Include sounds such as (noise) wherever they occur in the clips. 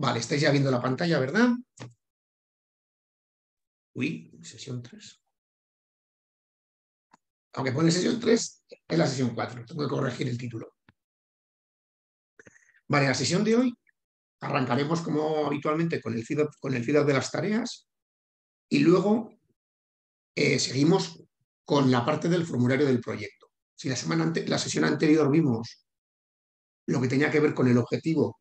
Vale, estáis ya viendo la pantalla, ¿verdad? Uy, sesión 3. Aunque pone sesión 3, es la sesión 4. Tengo que corregir el título. Vale, la sesión de hoy arrancaremos como habitualmente con el feedback, con el de las tareas y luego eh, seguimos con la parte del formulario del proyecto. Si la, semana la sesión anterior vimos lo que tenía que ver con el objetivo,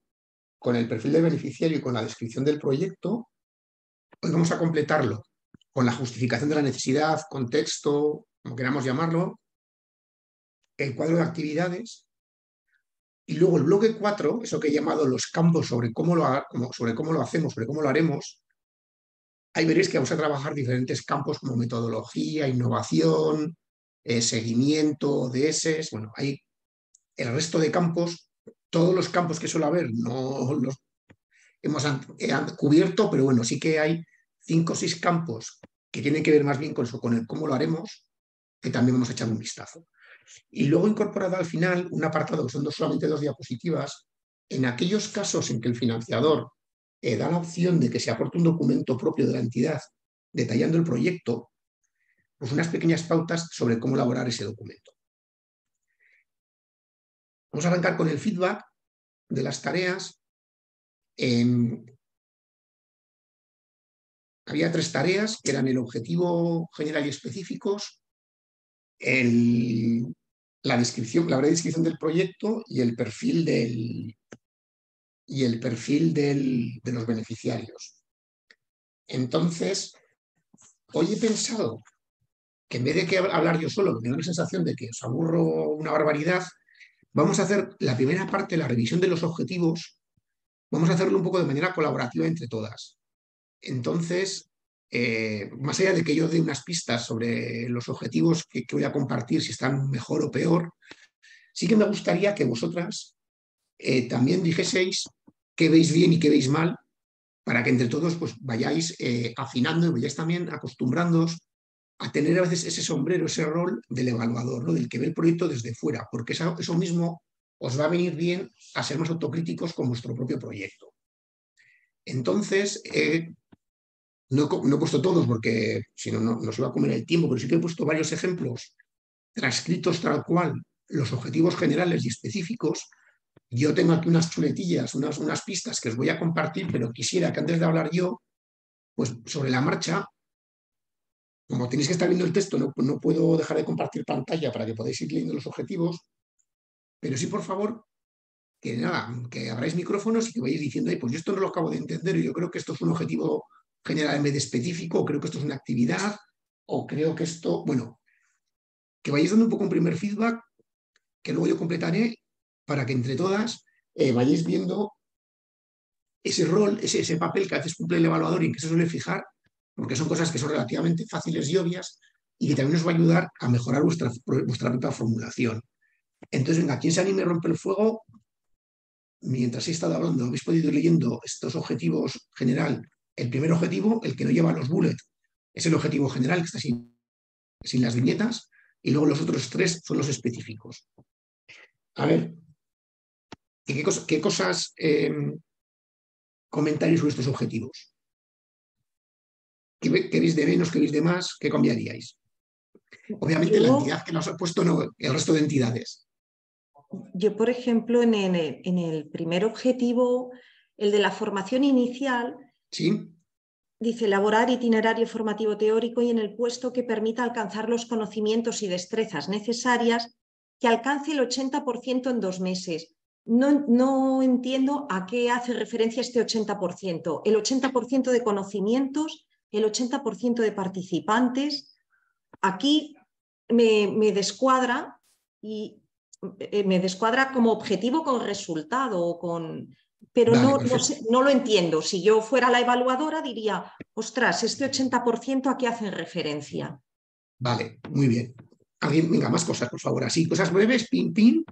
con el perfil del beneficiario y con la descripción del proyecto, hoy vamos a completarlo con la justificación de la necesidad, contexto, como queramos llamarlo, el cuadro de actividades y luego el bloque 4, eso que he llamado los campos sobre cómo lo, sobre cómo lo hacemos, sobre cómo lo haremos, ahí veréis que vamos a trabajar diferentes campos como metodología, innovación, eh, seguimiento, ODS, bueno, hay el resto de campos, todos los campos que suele haber no los hemos cubierto, pero bueno, sí que hay cinco o seis campos que tienen que ver más bien con, eso, con el cómo lo haremos, que también vamos a echar un vistazo. Y luego incorporado al final un apartado que son solamente dos diapositivas, en aquellos casos en que el financiador eh, da la opción de que se aporte un documento propio de la entidad detallando el proyecto, pues unas pequeñas pautas sobre cómo elaborar ese documento. Vamos a arrancar con el feedback de las tareas. había tres tareas que eran el objetivo general y específicos, la descripción, la breve descripción del proyecto y el perfil del y el perfil de los beneficiarios. Entonces, hoy he pensado que en vez de que hablar yo solo, que tengo la sensación de que os aburro una barbaridad, vamos a hacer la primera parte, la revisión de los objetivos, vamos a hacerlo un poco de manera colaborativa entre todas. Entonces, eh, más allá de que yo dé unas pistas sobre los objetivos que, voy a compartir, si están mejor o peor, sí que me gustaría que vosotras eh, también dijeseis qué veis bien y qué veis mal, para que entre todos pues, vayáis eh, afinando y vayáis también acostumbrándoos a tener a veces ese sombrero, ese rol del evaluador, ¿no? del que ve el proyecto desde fuera, porque eso, mismo os va a venir bien a ser más autocríticos con vuestro propio proyecto. Entonces, no, he puesto todos porque si no, no nos va a comer el tiempo, pero sí que he puesto varios ejemplos transcritos tal cual, los objetivos generales y específicos. Yo tengo aquí unas chuletillas, unas, unas pistas que os voy a compartir, pero quisiera que antes de hablar yo, pues sobre la marcha, como tenéis que estar viendo el texto, no, no puedo dejar de compartir pantalla para que podáis ir leyendo los objetivos, pero sí, por favor, que nada, que abráis micrófonos y que vayáis diciendo, pues yo esto no lo acabo de entender yo creo que esto es un objetivo general específico, o creo que esto es una actividad, o creo que esto, bueno, que vayáis dando un poco un primer feedback, que luego yo completaré para que entre todas eh, vayáis viendo ese rol, ese, papel que a cumple el evaluador y en que se suele fijar, porque son cosas que son relativamente fáciles y obvias y que también nos va a ayudar a mejorar vuestra, propia formulación. Entonces, venga, quien se anime a romper el fuego, mientras he estado hablando, habéis podido ir leyendo estos objetivos general el primer objetivo, el que no lleva los bullets, es el objetivo general, que está sin, las viñetas, y luego los otros tres son los específicos. A ver, ¿qué, qué cosas eh, comentáis sobre estos objetivos? ¿Qué, veis de menos, qué veis de más? ¿Qué cambiaríais? Obviamente la entidad que nos ha puesto no, el resto de entidades. Yo, por ejemplo, en en el primer objetivo, el de la formación inicial, Sí. Dice, elaborar itinerario formativo teórico y en el puesto que permita alcanzar los conocimientos y destrezas necesarias que alcance el 80% en dos meses. No, no, entiendo a qué hace referencia este 80%. El 80% de conocimientos, el 80% de participantes. Aquí me, me descuadra y eh, me descuadra como objetivo con resultado o con pero no, no, lo entiendo. Si yo fuera la evaluadora, diría, ostras, este 80% a qué hacen referencia. Vale, muy bien. Alguien, venga, más cosas, por favor. Así, cosas breves, pin, pin.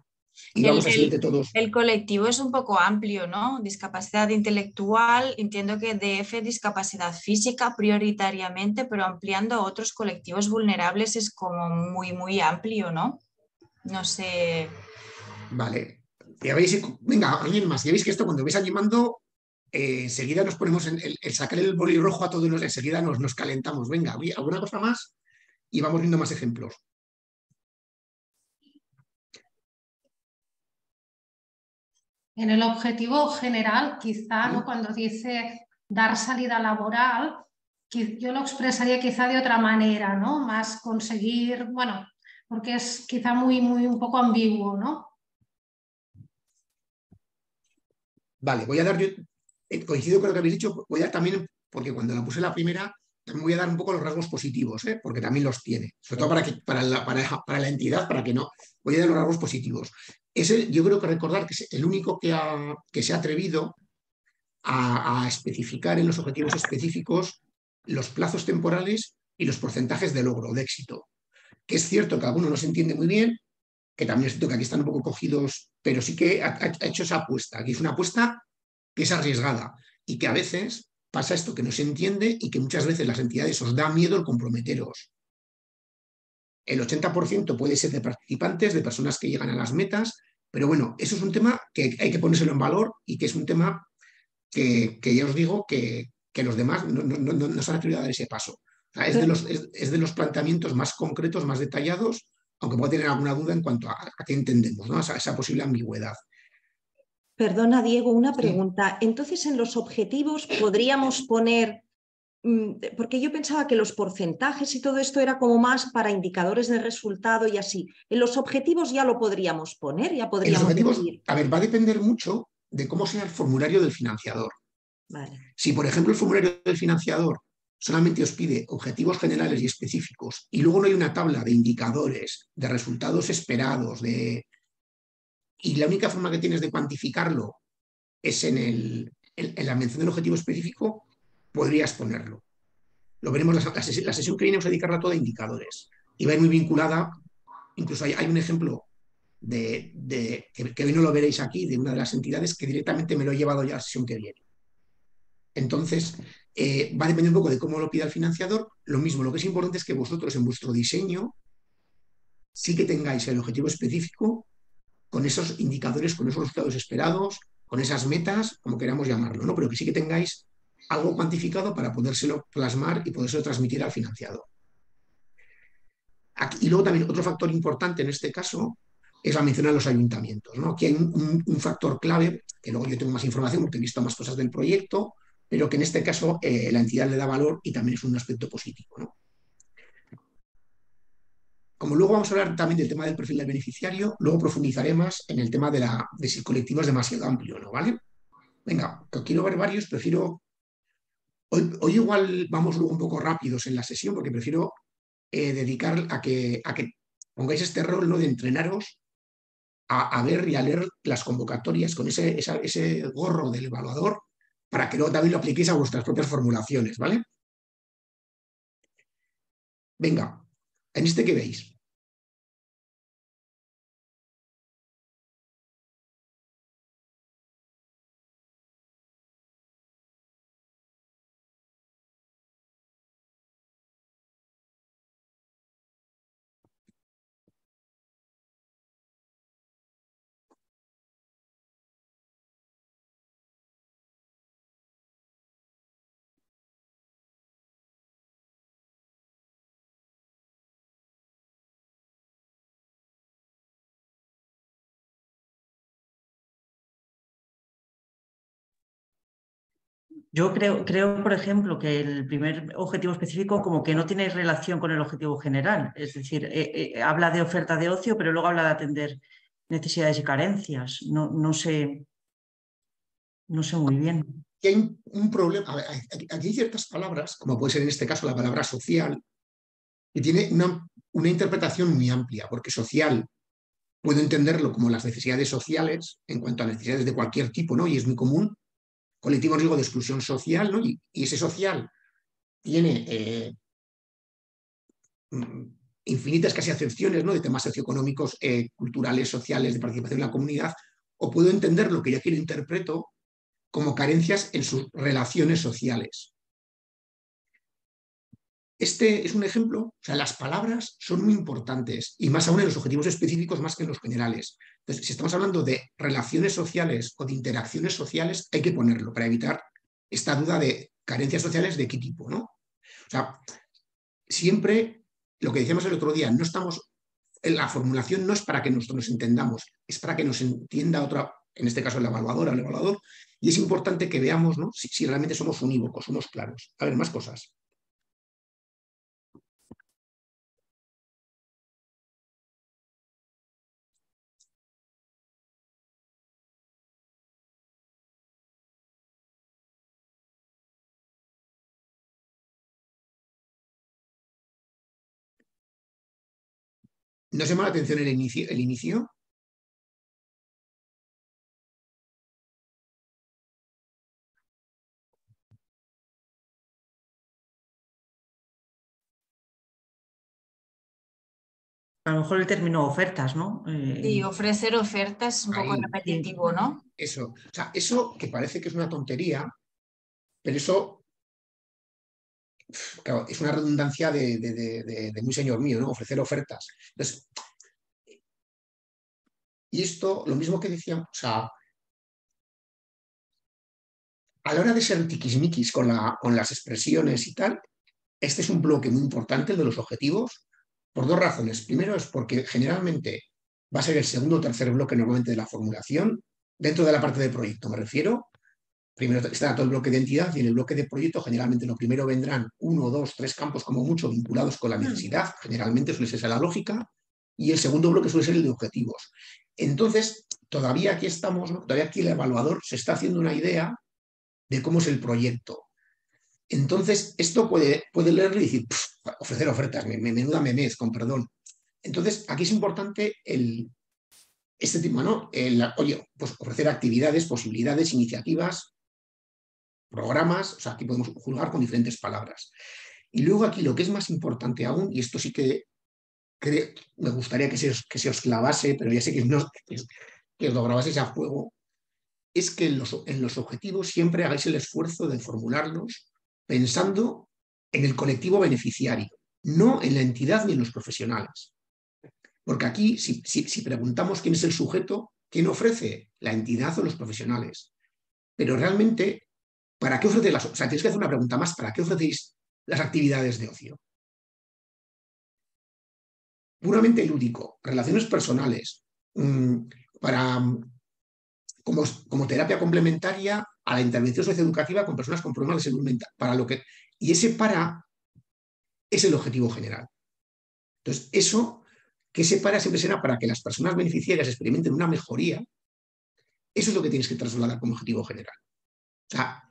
Y vamos a seguir todos. El colectivo es un poco amplio, ¿no? Discapacidad intelectual, entiendo que DF, discapacidad física prioritariamente, pero ampliando a otros colectivos vulnerables es como muy, muy amplio, ¿no? No sé. Vale, ya veis, venga, alguien más, ya veis que esto cuando vais animando, eh, enseguida nos ponemos en el, sacar el boli rojo a todos, enseguida nos, nos calentamos. Venga, ¿alguna cosa más? Y vamos viendo más ejemplos. En el objetivo general, quizá, ¿no? cuando dice dar salida laboral, yo lo expresaría quizá de otra manera, ¿no? Más conseguir, bueno, porque es quizá muy, muy un poco ambiguo, ¿no? Vale, voy a dar, yo, eh, coincido con lo que habéis dicho, voy a dar también, porque cuando la puse la primera, voy a dar un poco los rasgos positivos, ¿eh? porque también los tiene, sobre todo para, que, la, entidad, para que no, voy a dar los rasgos positivos. Yo creo que recordar que es el único que, que se ha atrevido a, especificar en los objetivos específicos los plazos temporales y los porcentajes de logro, de éxito. Que es cierto que algunos no se entiende muy bien, que también es cierto que aquí están un poco cogidos, pero sí que ha, ha hecho esa apuesta. Aquí es una apuesta que es arriesgada y que a veces pasa esto que no se entiende y que muchas veces las entidades os da miedo el comprometeros. El 80% puede ser de participantes, de personas que llegan a las metas, pero bueno, eso es un tema que hay que ponérselo en valor y que es un tema que, ya os digo que, los demás no, no, se han atrevido a dar ese paso. es, de los, es, de los, planteamientos más concretos, más detallados, aunque pueda tener alguna duda en cuanto a, qué entendemos, ¿no? esa, posible ambigüedad. Perdona, Diego, una pregunta. Entonces, en los objetivos podríamos poner, mm, porque yo pensaba que los porcentajes y todo esto era como más para indicadores de resultado y así. En los objetivos ya lo podríamos poner, ya podríamos. En los objetivos, a ver, va a depender mucho de cómo sea el formulario del financiador. Si, por ejemplo, el formulario del financiador solamente os pide objetivos generales y específicos y luego no hay una tabla de indicadores, de resultados esperados, de... y la única forma que tienes de cuantificarlo es en, el, en, la mención del objetivo específico, podrías ponerlo. Lo veremos, la, la, sesión, que viene vamos a dedicarla a toda indicadores y va a ir muy vinculada, incluso hay, hay un ejemplo de, que, hoy no lo veréis aquí, de una de las entidades que directamente me lo he llevado ya a la sesión que viene. Entonces, eh, va a depender un poco de cómo lo pida el financiador. Lo mismo, lo que es importante es que vosotros en vuestro diseño sí que tengáis el objetivo específico con esos indicadores, con esos resultados esperados, con esas metas, como queramos llamarlo, ¿no? pero que sí que tengáis algo cuantificado para podérselo plasmar y podérselo transmitir al financiador. y luego también otro factor importante en este caso es la mención a los ayuntamientos. ¿no? Aquí hay un, factor clave, que luego yo tengo más información porque he visto más cosas del proyecto, pero que en este caso eh, la entidad le da valor y también es un aspecto positivo. Como luego vamos a hablar también del tema del perfil del beneficiario, luego profundizaré más en el tema de, la, de si el colectivo es demasiado amplio, ¿no? ¿Vale? Venga, quiero ver varios, prefiero... Hoy, igual vamos luego un poco rápidos en la sesión porque prefiero eh, dedicar a que, a que pongáis este rol de entrenaros a, ver y a leer las convocatorias con ese, ese gorro del evaluador para que luego también lo apliquéis a vuestras propias formulaciones, ¿vale? Venga, en este que veis. Yo creo, creo, por ejemplo, que el primer objetivo específico como que no tiene relación con el objetivo general. Es decir, eh, eh, habla de oferta de ocio, pero luego habla de atender necesidades y carencias. No, no sé, no sé muy bien. hay un, problema. aquí hay ciertas palabras, como puede ser en este caso la palabra social, que tiene una, una interpretación muy amplia, porque social puedo entenderlo como las necesidades sociales en cuanto a necesidades de cualquier tipo, ¿no? Y es muy común colectivo en riesgo de exclusión social, ¿no? y, ese social tiene eh, mm, infinitas casi acepciones ¿no? de temas socioeconómicos, eh, culturales, sociales, de participación en la comunidad, o puedo entender lo que yo aquí lo interpreto como carencias en sus relaciones sociales. Este es un ejemplo, o sea, las palabras son muy importantes y más aún en los objetivos específicos más que en los generales. Entonces, si estamos hablando de relaciones sociales o de interacciones sociales, hay que ponerlo para evitar esta duda de carencias sociales de qué tipo, ¿no? O sea, siempre lo que decíamos el otro día, no estamos, la formulación no es para que nosotros nos entendamos, es para que nos entienda otra, en este caso el evaluador o el evaluador, y es importante que veamos ¿no? si, si realmente somos unívocos, somos claros. A ver, más cosas. ¿No se llama la atención el inicio? El inicio? A lo mejor el término ofertas, ¿no? Eh, sí, ofrecer ofertas es un poco repetitivo, ¿no? Eso, o sea, eso que parece que es una tontería, pero eso es una redundancia de, muy señor mío, ¿no? Ofrecer ofertas. Y esto, lo mismo que decíamos, a la hora de ser tiquismiquis con, con las expresiones y tal, este es un bloque muy importante, el de los objetivos, por dos razones. Primero es porque generalmente va a ser el segundo o tercer bloque normalmente de la formulación, dentro de la parte de proyecto me refiero. Primero está todo el bloque de entidad y en el bloque de proyecto generalmente lo primero vendrán uno, dos, tres campos como mucho vinculados con la necesidad, generalmente suele ser la lógica, y el segundo bloque suele ser el de objetivos. Entonces, todavía aquí estamos, todavía aquí el evaluador se está haciendo una idea de cómo es el proyecto. Entonces, esto puede, puede leerlo y decir, ofrecer ofertas, me, menuda memes, con perdón. Entonces, aquí es importante el, este tipo, ¿no? El, oye, pues ofrecer actividades, posibilidades, iniciativas, programas, o sea, aquí podemos juzgar con diferentes palabras. Y luego aquí lo que es más importante aún, y esto sí que me gustaría que se, os, que se os clavase, pero ya sé que, no, que, os lo grabaseis a fuego, es que en los, en los objetivos siempre hagáis el esfuerzo de formularlos pensando en el colectivo beneficiario, no en la entidad ni en los profesionales. Porque aquí, si, si, preguntamos quién es el sujeto, ¿quién ofrece? La entidad o los profesionales. Pero realmente, ¿para qué ofrece las... O sea, tienes que hacer una pregunta más, ¿para qué ofrecéis las actividades de ocio? Puramente lúdico, relaciones personales, mm, para, como, como terapia complementaria a la intervención socioeducativa con personas con problemas de salud mental. Para lo que, y ese para es el objetivo general. Entonces, eso que ese para siempre será para que las personas beneficiarias experimenten una mejoría, eso es lo que tienes que trasladar como objetivo general. O sea,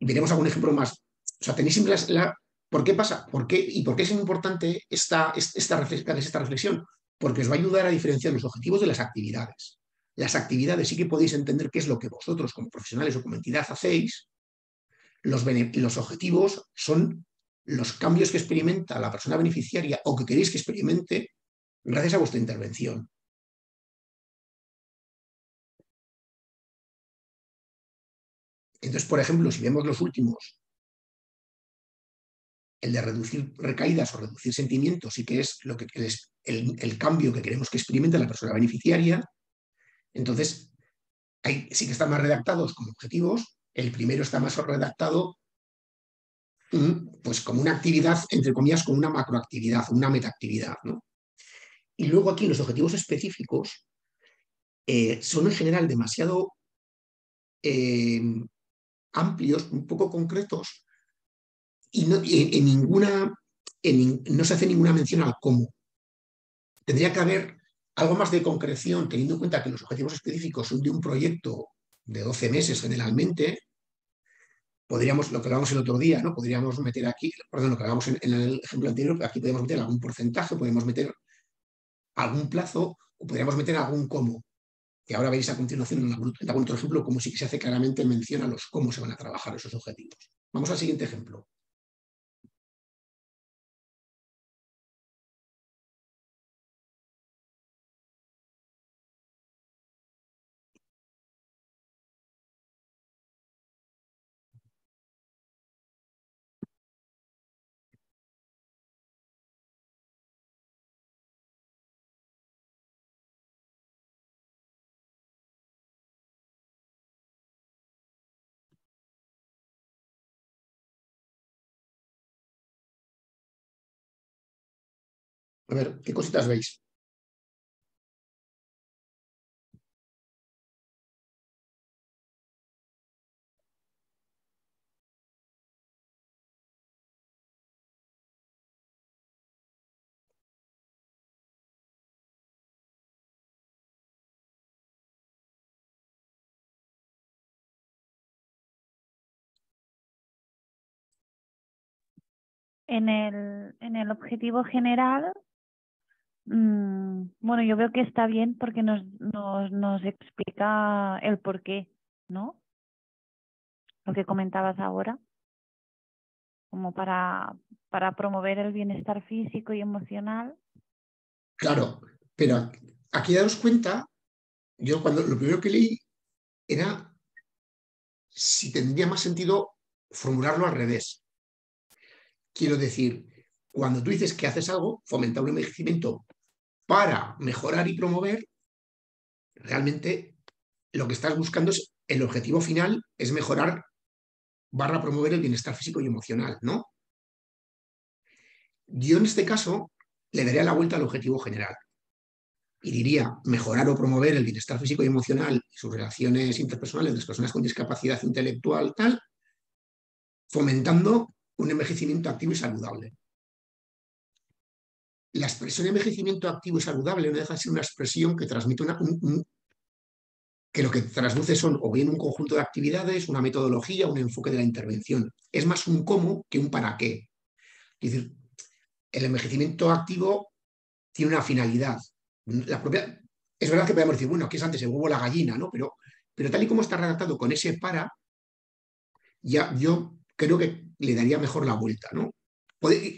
veremos algún ejemplo más. O sea, tenéis siempre la, ¿Por qué pasa? ¿Por qué? ¿Y por qué es importante esta, esta, esta reflexión? Porque os va a ayudar a diferenciar los objetivos de las actividades las actividades sí que podéis entender qué es lo que vosotros como profesionales o como entidad hacéis, los, los objetivos son los cambios que experimenta la persona beneficiaria o que queréis que experimente gracias a vuestra intervención. Entonces, por ejemplo, si vemos los últimos, el de reducir recaídas o reducir sentimientos, sí que es lo que es el, cambio que queremos que experimente la persona beneficiaria, entonces, sí que están más redactados como objetivos. El primero está más redactado mm, pues como una actividad, entre comillas, como una macroactividad, una metaactividad. ¿no? Y luego aquí los objetivos específicos eh, son en general demasiado eh, amplios, un poco concretos, y, no, en ninguna, no se hace ninguna mención al cómo. Tendría que haber algo más de concreción, teniendo en cuenta que los objetivos específicos son de un proyecto de 12 meses generalmente, podríamos, lo que hablábamos el otro día, ¿no? Podríamos meter aquí, perdón, lo que hablábamos en, el ejemplo anterior, aquí podemos meter algún porcentaje, podemos meter algún plazo o podríamos meter algún cómo. Que ahora veis a continuación en algún otro ejemplo, como si se hace claramente mención a los cómo se van a trabajar esos objetivos. Vamos al siguiente ejemplo. A ver, ¿qué cositas veis? En el, en el objetivo general, bueno, yo veo que está bien porque nos, nos, nos explica el por qué, ¿no? Lo que comentabas ahora, como para, para promover el bienestar físico y emocional. Claro, pero aquí daros cuenta, yo cuando lo primero que leí era si tendría más sentido formularlo al revés. Quiero decir, cuando tú dices que haces algo, fomentar un envejecimiento para mejorar y promover, realmente lo que estás buscando es el objetivo final es mejorar barra promover el bienestar físico y emocional, ¿no? Yo en este caso le daría la vuelta al objetivo general y diría mejorar o promover el bienestar físico y emocional y sus relaciones interpersonales de las personas con discapacidad intelectual, tal, fomentando un envejecimiento activo y saludable. La expresión envejecimiento activo y saludable no deja de ser una expresión que transmite una, que lo que trasluce son o bien un conjunto de actividades, una metodología, un enfoque de la intervención. Es más un cómo que un para qué. Es decir, el envejecimiento activo tiene una finalidad. La propia, es verdad que podemos decir, bueno, ¿qué es antes el huevo la gallina? ¿no? Pero, pero tal y como está redactado con ese para, ya yo creo que le daría mejor la vuelta, ¿no?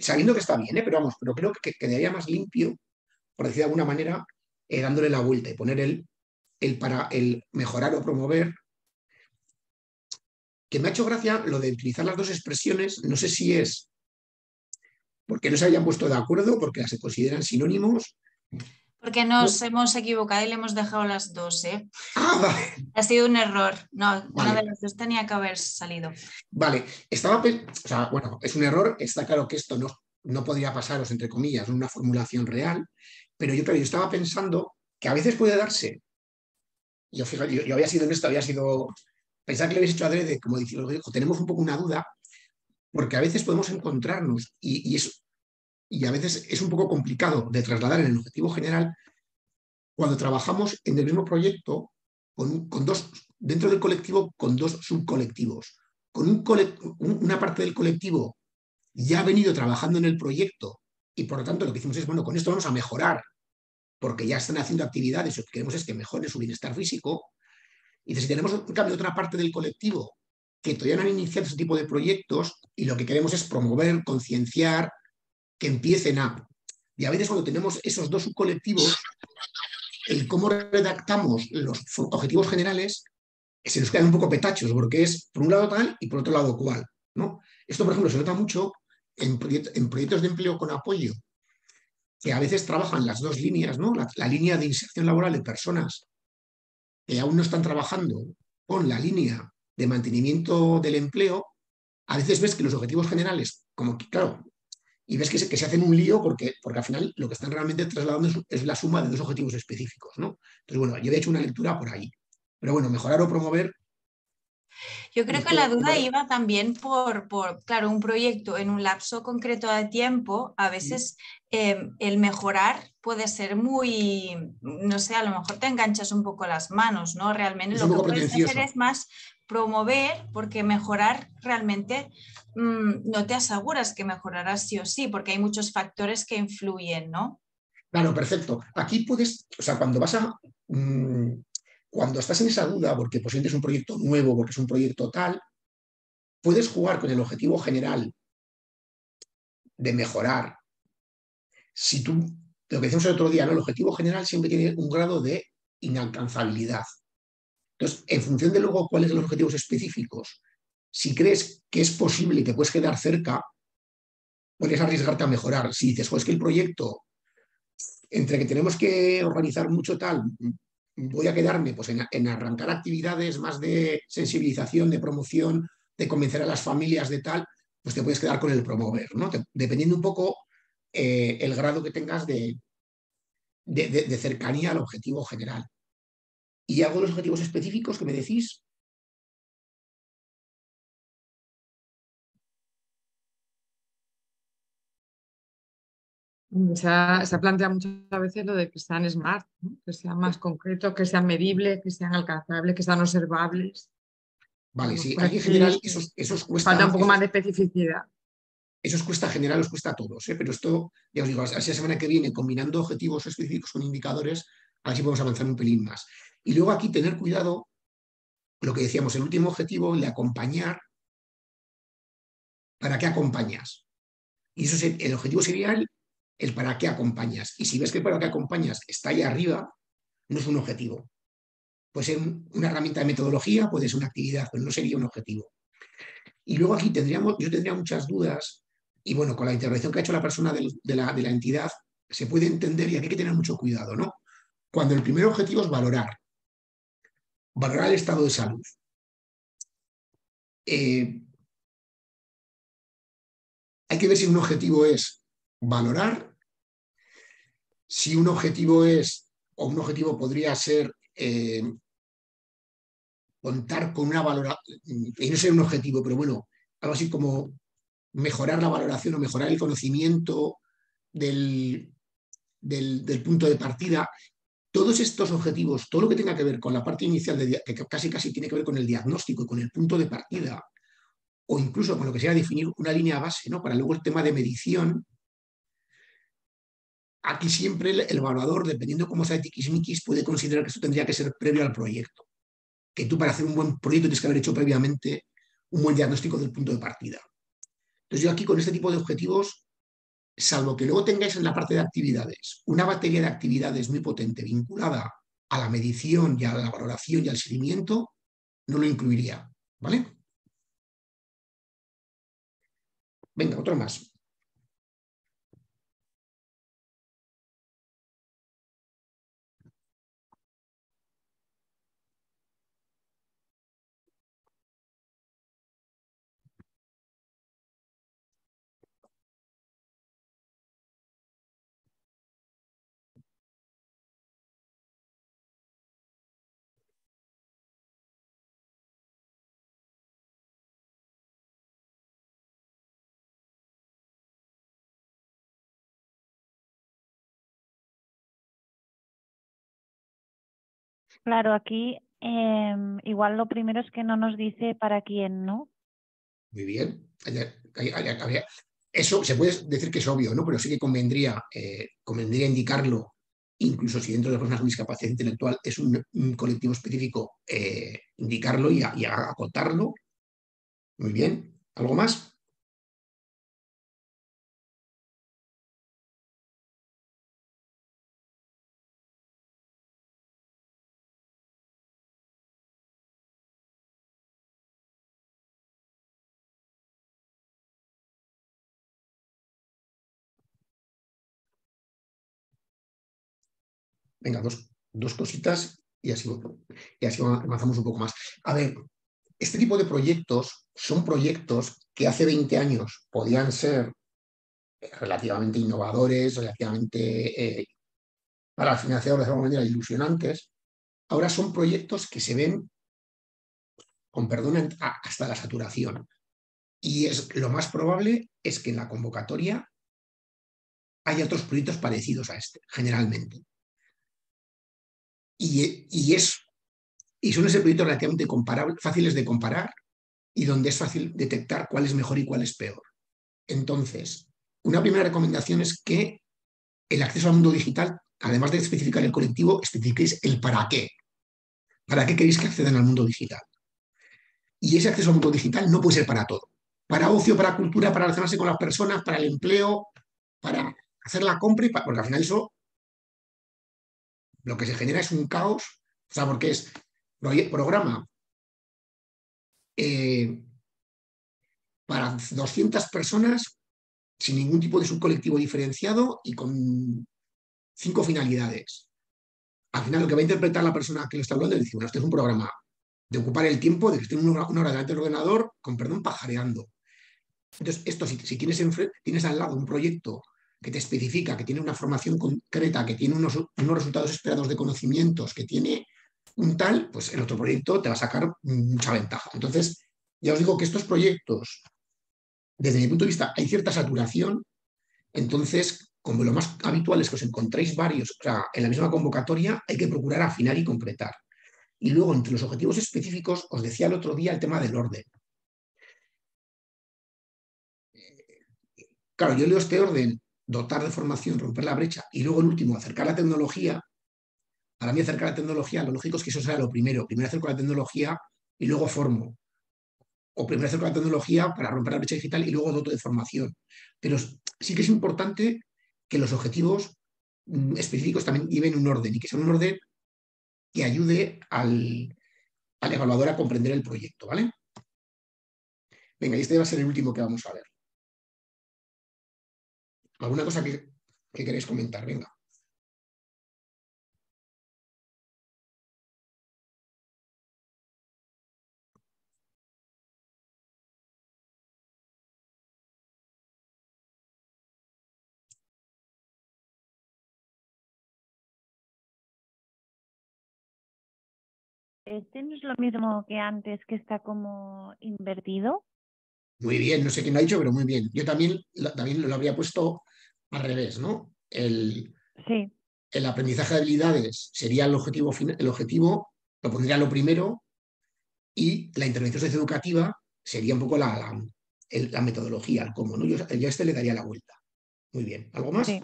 Sabiendo que está bien, ¿eh? pero vamos, pero creo que quedaría más limpio, por decir de alguna manera, eh, dándole la vuelta y poner el, el para el mejorar o promover. Que me ha hecho gracia lo de utilizar las dos expresiones, no sé si es porque no se hayan puesto de acuerdo, porque las se consideran sinónimos, porque nos hemos equivocado y le hemos dejado las dos, ¿eh? Ah. Ha sido un error. No, una de las dos tenía que haber salido. Vale, estaba, o sea, bueno, es un error, está claro que esto no, no podría pasaros, entre comillas, una formulación real, pero yo, yo estaba pensando que a veces puede darse, yo, fíjate, yo, había sido en esto, había sido, pensar que lo habéis hecho adrede, como dijo, tenemos un poco una duda, porque a veces podemos encontrarnos, y, y es y a veces es un poco complicado de trasladar en el objetivo general cuando trabajamos en el mismo proyecto con, dos, dentro del colectivo con dos subcolectivos. Con un una parte del colectivo ya ha venido trabajando en el proyecto y por lo tanto lo que hicimos es, bueno, con esto vamos a mejorar porque ya están haciendo actividades y lo que queremos es que mejore su bienestar físico. Y si tenemos en cambio otra parte del colectivo que todavía no han iniciado ese tipo de proyectos y lo que queremos es promover, concienciar, que empiecen a... Y a veces cuando tenemos esos dos subcolectivos, el cómo redactamos los objetivos generales se nos quedan un poco petachos, porque es por un lado tal y por otro lado cual. ¿no? Esto, por ejemplo, se nota mucho en, proyectos de empleo con apoyo, que a veces trabajan las dos líneas, ¿no? La, línea de inserción laboral de personas que aún no están trabajando con la línea de mantenimiento del empleo, a veces ves que los objetivos generales, como que, claro, y ves que se, que se hacen un lío porque, porque al final lo que están realmente trasladando es, la suma de dos objetivos específicos. ¿no? Entonces, bueno, yo he hecho una lectura por ahí. Pero bueno, mejorar o promover yo creo que la duda iba también por, por, claro, un proyecto en un lapso concreto de tiempo, a veces em, el mejorar puede ser muy, no sé, a lo mejor te enganchas un poco las manos, ¿no? Realmente lo que puedes hacer es más promover, porque mejorar realmente mm, no te aseguras que mejorarás sí o sí, porque hay muchos factores que influyen, ¿no? Claro, perfecto. Aquí puedes, o sea, cuando vas a, mm, cuando estás en esa duda, porque posiblemente es un proyecto nuevo, porque es un proyecto tal, puedes jugar con el objetivo general de mejorar. Si tú, lo que decíamos el otro día, ¿no? el objetivo general siempre tiene un grado de inalcanzabilidad. Entonces, en función de luego cuáles son los objetivos específicos, si crees que es posible y te puedes quedar cerca, puedes arriesgarte a mejorar. Si dices, pues que el proyecto, entre que tenemos que organizar mucho tal, voy a quedarme pues, en, arrancar actividades más de sensibilización, de promoción, de convencer a las familias de tal, pues te puedes quedar con el promover, ¿no? dependiendo un poco eh, el grado que tengas de, de, cercanía al objetivo general. Y hago los objetivos específicos que me decís. Se ha, planteado muchas veces lo de que sean smart, que sean más concretos, que sean medibles, que sean alcanzables, que sean observables. Vale, sí, aquí en general esos, cuesta. Falta un poco más de especificidad. Eso os cuesta general, os cuesta a todos, ¿eh? pero esto, ya os digo, así la semana que viene, combinando objetivos específicos con indicadores, así podemos avanzar un pelín más. Y luego aquí tener cuidado, lo que decíamos, el último objetivo, el de acompañar, ¿para qué acompañas? Y eso el objetivo sería el, para qué acompañas. Y si ves que para qué acompañas está ahí arriba, no es un objetivo. Puede ser una herramienta de metodología, puede ser una actividad, pero no sería un objetivo. Y luego aquí tendríamos, yo tendría muchas dudas y bueno, con la intervención que ha hecho la persona de, la, entidad, se puede entender y aquí hay que tener mucho cuidado, ¿no? Cuando el primer objetivo es valorar, valorar el estado de salud. Eh, hay que ver si un objetivo es valorar, si un objetivo es, o un objetivo podría ser eh, contar con una valoración, y no ser un objetivo, pero bueno, algo así como mejorar la valoración o mejorar el conocimiento del, del, punto de partida. Todos estos objetivos, todo lo que tenga que ver con la parte inicial, de, que casi casi tiene que ver con el diagnóstico y con el punto de partida, o incluso con lo que sea definir una línea base, ¿no? Para luego el tema de medición. Aquí siempre el, evaluador, dependiendo cómo sea tiquismiquis, puede considerar que esto tendría que ser previo al proyecto. Que tú para hacer un buen proyecto tienes que haber hecho previamente un buen diagnóstico del punto de partida. Entonces yo aquí con este tipo de objetivos, salvo que luego tengáis en la parte de actividades una batería de actividades muy potente vinculada a la medición y a la valoración y al seguimiento, no lo incluiría. ¿Vale? Venga, otro más. Claro, aquí em, igual lo primero es que no nos dice para quién, ¿no? Muy bien. Eso se puede decir que es obvio, ¿no? Pero sí que convendría, eh, convendría indicarlo, incluso si dentro de personas con discapacidad intelectual es un, colectivo específico, eh, indicarlo y, y acotarlo. Muy bien. ¿Algo más? Venga, dos, cositas y así, y así avanzamos un poco más. A ver, este tipo de proyectos son proyectos que hace 20 años podían ser relativamente innovadores, relativamente eh, para el financiador de alguna manera ilusionantes. Ahora son proyectos que se ven, con perdón, hasta la saturación. Y es, lo más probable es que en la convocatoria haya otros proyectos parecidos a este, generalmente. Y, es, y son ese proyectos relativamente fáciles de comparar y donde es fácil detectar cuál es mejor y cuál es peor. Entonces, una primera recomendación es que el acceso al mundo digital, además de especificar el colectivo, especifiquéis el para qué. ¿Para qué queréis que accedan al mundo digital? Y ese acceso al mundo digital no puede ser para todo. Para ocio, para cultura, para relacionarse con las personas, para el empleo, para hacer la compra, y porque al final eso lo que se genera es un caos, o sea, porque es programa eh, para 200 personas sin ningún tipo de subcolectivo diferenciado y con cinco finalidades. Al final lo que va a interpretar la persona que lo está hablando es decir, bueno, este es un programa de ocupar el tiempo, de que esté una, hora delante del ordenador, con perdón, pajareando. Entonces, esto, si, tienes, tienes al lado un proyecto que te especifica, que tiene una formación concreta, que tiene unos, unos resultados esperados de conocimientos, que tiene un tal, pues el otro proyecto te va a sacar mucha ventaja. Entonces, ya os digo que estos proyectos, desde mi punto de vista, hay cierta saturación, entonces, como lo más habitual es que os encontréis varios, o sea, en la misma convocatoria, hay que procurar afinar y concretar. Y luego, entre los objetivos específicos, os decía el otro día el tema del orden. Claro, yo leo este orden, dotar de formación, romper la brecha, y luego el último, acercar la tecnología. Para mí acercar la tecnología, lo lógico es que eso sea lo primero. Primero acerco la tecnología y luego formo. O primero acerco la tecnología para romper la brecha digital y luego doto de formación. Pero sí que es importante que los objetivos mm, específicos también lleven un orden y que sea un orden que ayude al, evaluador a comprender el proyecto, ¿vale? Venga, y este va a ser el último que vamos a ver. ¿Alguna cosa que, que queréis comentar? Venga. ¿Este no es lo mismo que antes, que está como invertido? Muy bien, no sé quién lo ha dicho, pero muy bien. Yo también, también lo habría puesto al revés, ¿no? El, sí. el aprendizaje de habilidades sería el objetivo, el objetivo, lo pondría lo primero, y la intervención socioeducativa sería un poco la, la, metodología, el cómo, ¿no? Yo, yo, a este le daría la vuelta. Muy bien. ¿Algo más? Sí.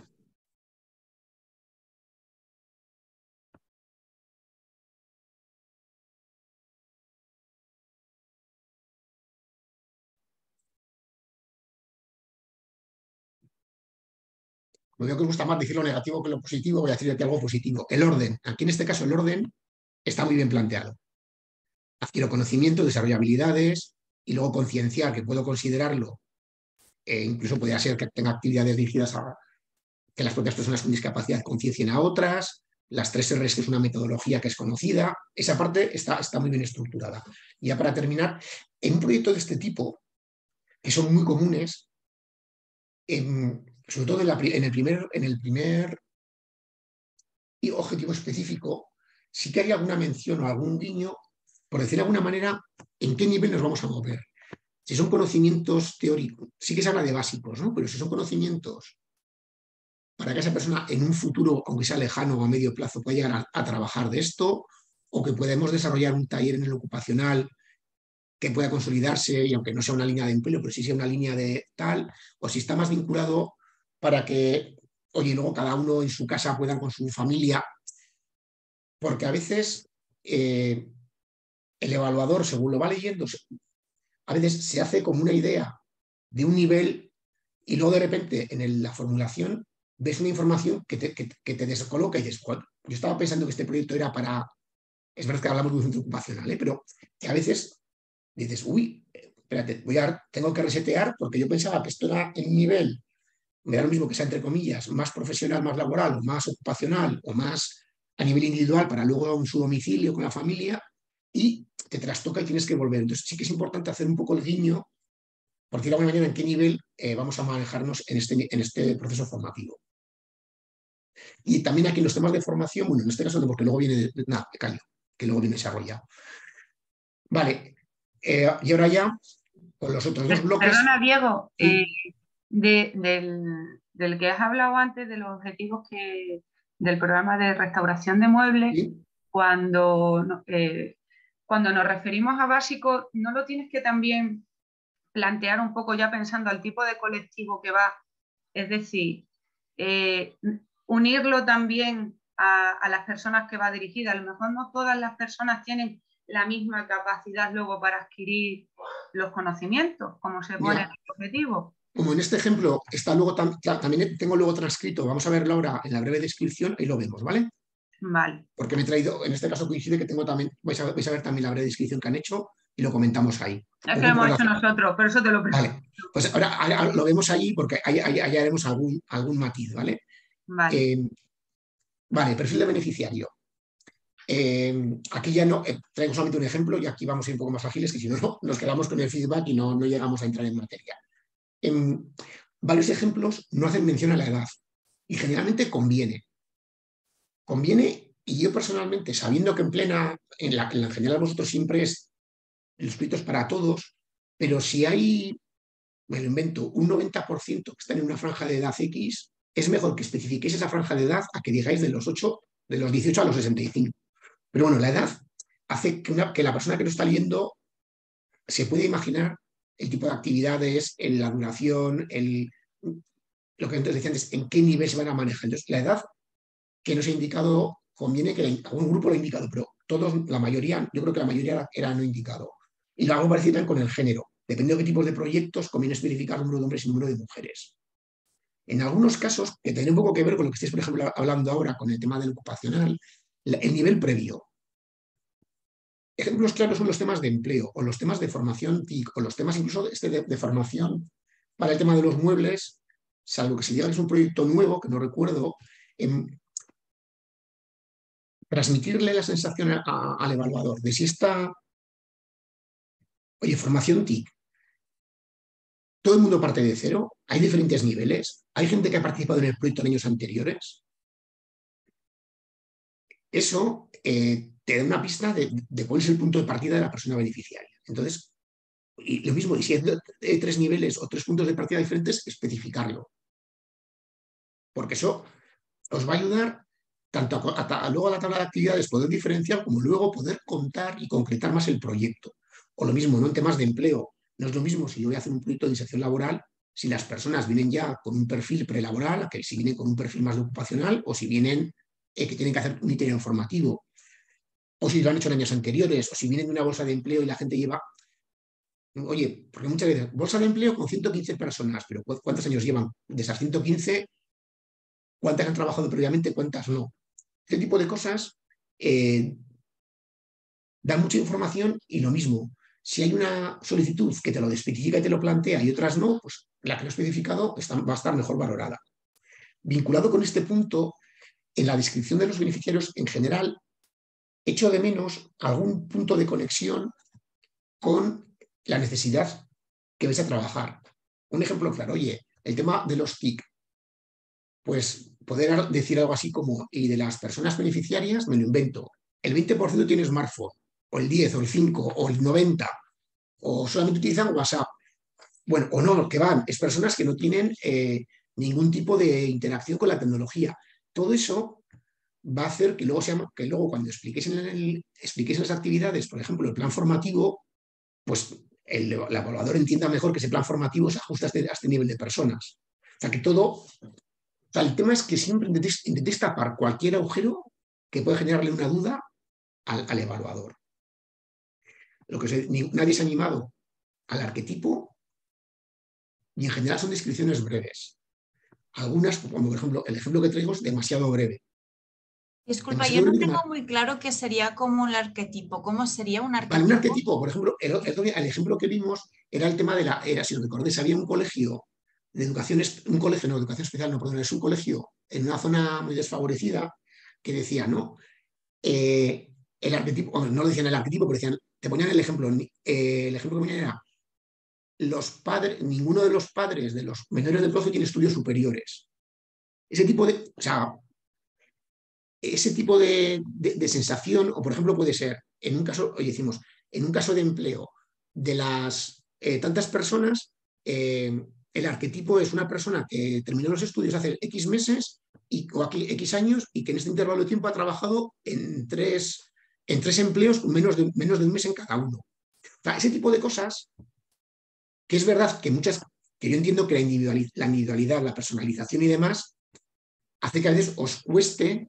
Lo veo que os gusta más decir lo negativo que lo positivo, voy a decir aquí algo positivo. El orden. Aquí en este caso el orden está muy bien planteado. Adquiero conocimiento, desarrollo habilidades y luego concienciar que puedo considerarlo. E incluso podría ser que tenga actividades dirigidas a que las propias personas con discapacidad conciencien a otras, las tres R's, que es una metodología que es conocida. Esa parte está, está muy bien estructurada. Y ya para terminar, en un proyecto de este tipo, que son muy comunes, en, sobre todo en, el primer, en el primer objetivo específico, sí que hay alguna mención o algún guiño, por decir de alguna manera, en qué nivel nos vamos a mover. Si son conocimientos teóricos, sí que se habla de básicos, ¿no? pero si son conocimientos para que esa persona en un futuro, aunque sea lejano o a medio plazo, pueda llegar a, a trabajar de esto, o que podemos desarrollar un taller en el ocupacional que pueda consolidarse y aunque no sea una línea de empleo, pero sí sea una línea de tal, o si está más vinculado para que, oye, luego cada uno en su casa puedan con su familia, porque a veces eh, el evaluador, según lo va leyendo, a veces se hace como una idea de un nivel y luego de repente en la formulación ves una información que te, descoloca y dices, yo estaba pensando que este proyecto era para, es verdad que hablamos de un centro ocupacional, ¿eh? pero que a veces dices, uy, espérate, voy a, tengo que resetear porque yo pensaba que esto era un nivel me da lo mismo que sea entre comillas, más profesional, más laboral, o más ocupacional, o más a nivel individual para luego en su domicilio con la familia, y te trastoca y tienes que volver. Entonces sí que es importante hacer un poco el guiño, por decir de alguna manera, en qué nivel eh, vamos a manejarnos en este, en este proceso formativo. Y también aquí los temas de formación, bueno, en este caso no, porque luego viene, nada, de callo, que luego viene desarrollado. Vale, eh, y ahora ya, con los otros dos bloques. Perdona, Diego, eh, del, que has hablado antes, de los objetivos que, del programa de restauración de muebles, cuando, eh, cuando nos referimos a básico, ¿no lo tienes que también plantear un poco ya pensando al tipo de colectivo que va? Es decir, eh, unirlo también a, a, las personas que va dirigida. A lo mejor no todas las personas tienen la misma capacidad luego para adquirir los conocimientos, como se pone en el objetivo como en este ejemplo está luego también tengo luego transcrito, vamos a verlo ahora en la breve descripción, ahí lo vemos, ¿vale? Vale. Porque me he traído, en este caso coincide que tengo también, vais a, ver también la breve descripción que han hecho y lo comentamos ahí. Es que lo hemos hecho nosotros, pero eso te lo presento. Vale, pues ahora, lo vemos ahí porque ahí, haremos algún, algún matiz, ¿vale? Vale. Eh, vale, perfil de beneficiario. Eh, aquí ya no, eh, traigo solamente un ejemplo y aquí vamos a ir un poco más ágiles, que si no, nos quedamos con el feedback y no, no llegamos a entrar en materia. Em, varios ejemplos no hacen mención a la edad y generalmente conviene. Conviene, y yo personalmente, sabiendo que en plena, en la, en general vosotros siempre es los proyectos para todos, pero si hay, me lo invento, un 90% que están en una franja de edad X, es mejor que especifiquéis esa franja de edad a que digáis de los 8, de los 18 a los 65. Pero bueno, la edad hace que, una, que la persona que lo está leyendo se puede imaginar el tipo de actividades, en la duración, el, lo que antes decían es en qué nivel se van a manejar. Entonces, la edad que nos ha indicado, conviene que algún grupo lo ha indicado, pero todos, la mayoría, yo creo que la mayoría era no indicado. Y lo hago parecido con el género. Depende de qué tipos de proyectos, conviene especificar el número de hombres y el número de mujeres. En algunos casos, que tiene un poco que ver con lo que estáis, por ejemplo, hablando ahora con el tema del ocupacional, el nivel previo. Ejemplos claros son los temas de empleo o los temas de formación TIC o los temas incluso este de, formación para el tema de los muebles, salvo que si que es un proyecto nuevo, que no recuerdo, transmitirle la sensación al evaluador de si está, oye, formación TIC, todo el mundo parte de cero, hay diferentes niveles, hay gente que ha participado en el proyecto en años anteriores. Eso eh, te da una pista de, cuál es el punto de partida de la persona beneficiaria. Entonces, lo mismo, y si hay tres niveles o tres puntos de partida diferentes, especificarlo. Porque eso os va a ayudar tanto a, luego a la tabla de actividades poder diferenciar como luego poder contar y concretar más el proyecto. O lo mismo, ¿no? En temas de empleo. No es lo mismo si yo voy a hacer un proyecto de inserción laboral, si las personas vienen ya con un perfil prelaboral, que si vienen con un perfil más ocupacional, o si vienen que tienen que hacer un itinerario formativo o si lo han hecho en años anteriores, o si vienen de una bolsa de empleo y la gente lleva, oye, porque muchas veces, bolsa de empleo con 115 personas, pero ¿cuántos años llevan? De esas 115, ¿cuántas han trabajado previamente? ¿Cuántas no? Este tipo de cosas eh, dan mucha información y lo mismo, si hay una solicitud que te lo especifica y te lo plantea y otras no, pues la que lo ha especificado va a estar mejor valorada. Vinculado con este punto, en la descripción de los beneficiarios en general echo de menos algún punto de conexión con la necesidad que vais a trabajar. Un ejemplo claro, oye, el tema de los TIC, pues poder decir algo así como, y de las personas beneficiarias, me lo invento, el 20% tiene smartphone, o el 10, o el 5, o el 90, o solamente utilizan WhatsApp. Bueno, o no, que van, es personas que no tienen eh, ningún tipo de interacción con la tecnología. Todo eso va a hacer que luego, cuando expliquéis en, las actividades, por ejemplo, el plan formativo, pues el, evaluador entienda mejor que ese plan formativo se ajusta a este, este nivel de personas. O sea, que todo... O sea, el tema es que siempre intentéis, tapar cualquier agujero que pueda generarle una duda al, evaluador. Lo que nadie se ha animado al arquetipo y en general son descripciones breves. Algunas, como por ejemplo, el ejemplo que traigo es demasiado breve. Disculpa, yo no tengo muy claro qué sería como un arquetipo. ¿Cómo sería un arquetipo? un arquetipo, por ejemplo, el, ejemplo que vimos era el tema de la, era, si os recordáis, había un colegio de educación, un colegio, no, educación especial, no, perdón, es un colegio en una zona muy desfavorecida que decía, ¿no? Eh, el arquetipo, no lo decían el arquetipo, pero decían, te ponían el ejemplo, eh, el ejemplo que ponían era, los padres, ninguno de los padres de los menores del colegio tiene estudios superiores. Ese tipo de, o sea, ese tipo de, sensación, o por ejemplo puede ser, en un caso, oye, decimos, en un caso de empleo, de las eh, tantas personas, eh, el arquetipo es una persona que terminó los estudios hace X meses y, o aquí X años y que en este intervalo de tiempo ha trabajado en tres, en tres empleos menos de, menos de un mes en cada uno. Ese tipo de cosas, que es verdad que muchas, que yo entiendo que la individualidad, la, individualidad, la personalización y demás, hace que a veces os cueste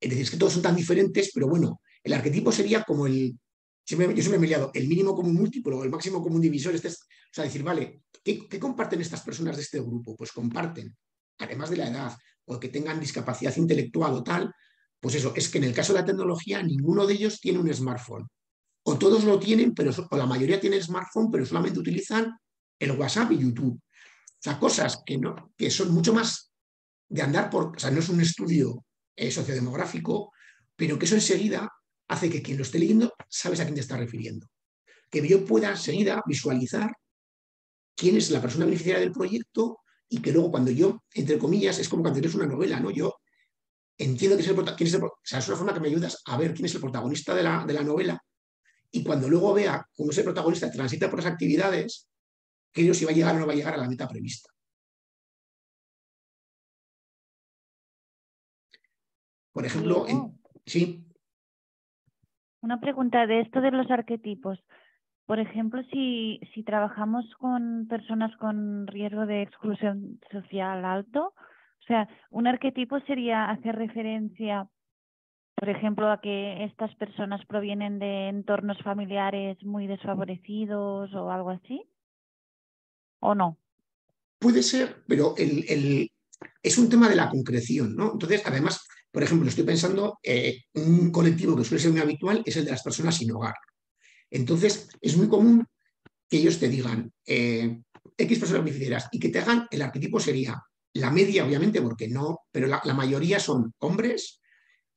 es decir, es que todos son tan diferentes, pero bueno, el arquetipo sería como el, yo siempre me he liado, el mínimo común múltiplo o el máximo común divisor. Este o sea, decir, vale, ¿qué, comparten estas personas de este grupo? Pues comparten, además de la edad o que tengan discapacidad intelectual o tal, pues eso, es que en el caso de la tecnología ninguno de ellos tiene un smartphone. O todos lo tienen, pero o la mayoría tienen smartphone, pero solamente utilizan el WhatsApp y YouTube. O sea, cosas que, no, que son mucho más de andar por, o sea, no es un estudio eh, sociodemográfico, pero que eso enseguida hace que quien lo esté leyendo sabes a quién te está refiriendo. Que yo pueda enseguida visualizar quién es la persona beneficiaria del proyecto y que luego cuando yo, entre comillas, es como cuando tienes una novela, ¿no? Yo entiendo quién es el, quién es o sea, es una forma que me ayudas a ver quién es el protagonista de la, de la novela y cuando luego vea cómo ese protagonista transita por las actividades, que yo si va a llegar o no va a llegar a la meta prevista. Por ejemplo, sí. Una pregunta de esto de los arquetipos. Por ejemplo, si, si trabajamos con personas con riesgo de exclusión social alto, o sea, un arquetipo sería hacer referencia, por ejemplo, a que estas personas provienen de entornos familiares muy desfavorecidos o algo así, ¿o no? Puede ser, pero el, es un tema de la concreción, ¿no? Entonces, además, por ejemplo, estoy pensando, eh, un colectivo que suele ser muy habitual es el de las personas sin hogar. Entonces, es muy común que ellos te digan eh, X personas beneficiarias y que te hagan, el arquetipo sería la media, obviamente, porque no, pero la, mayoría son hombres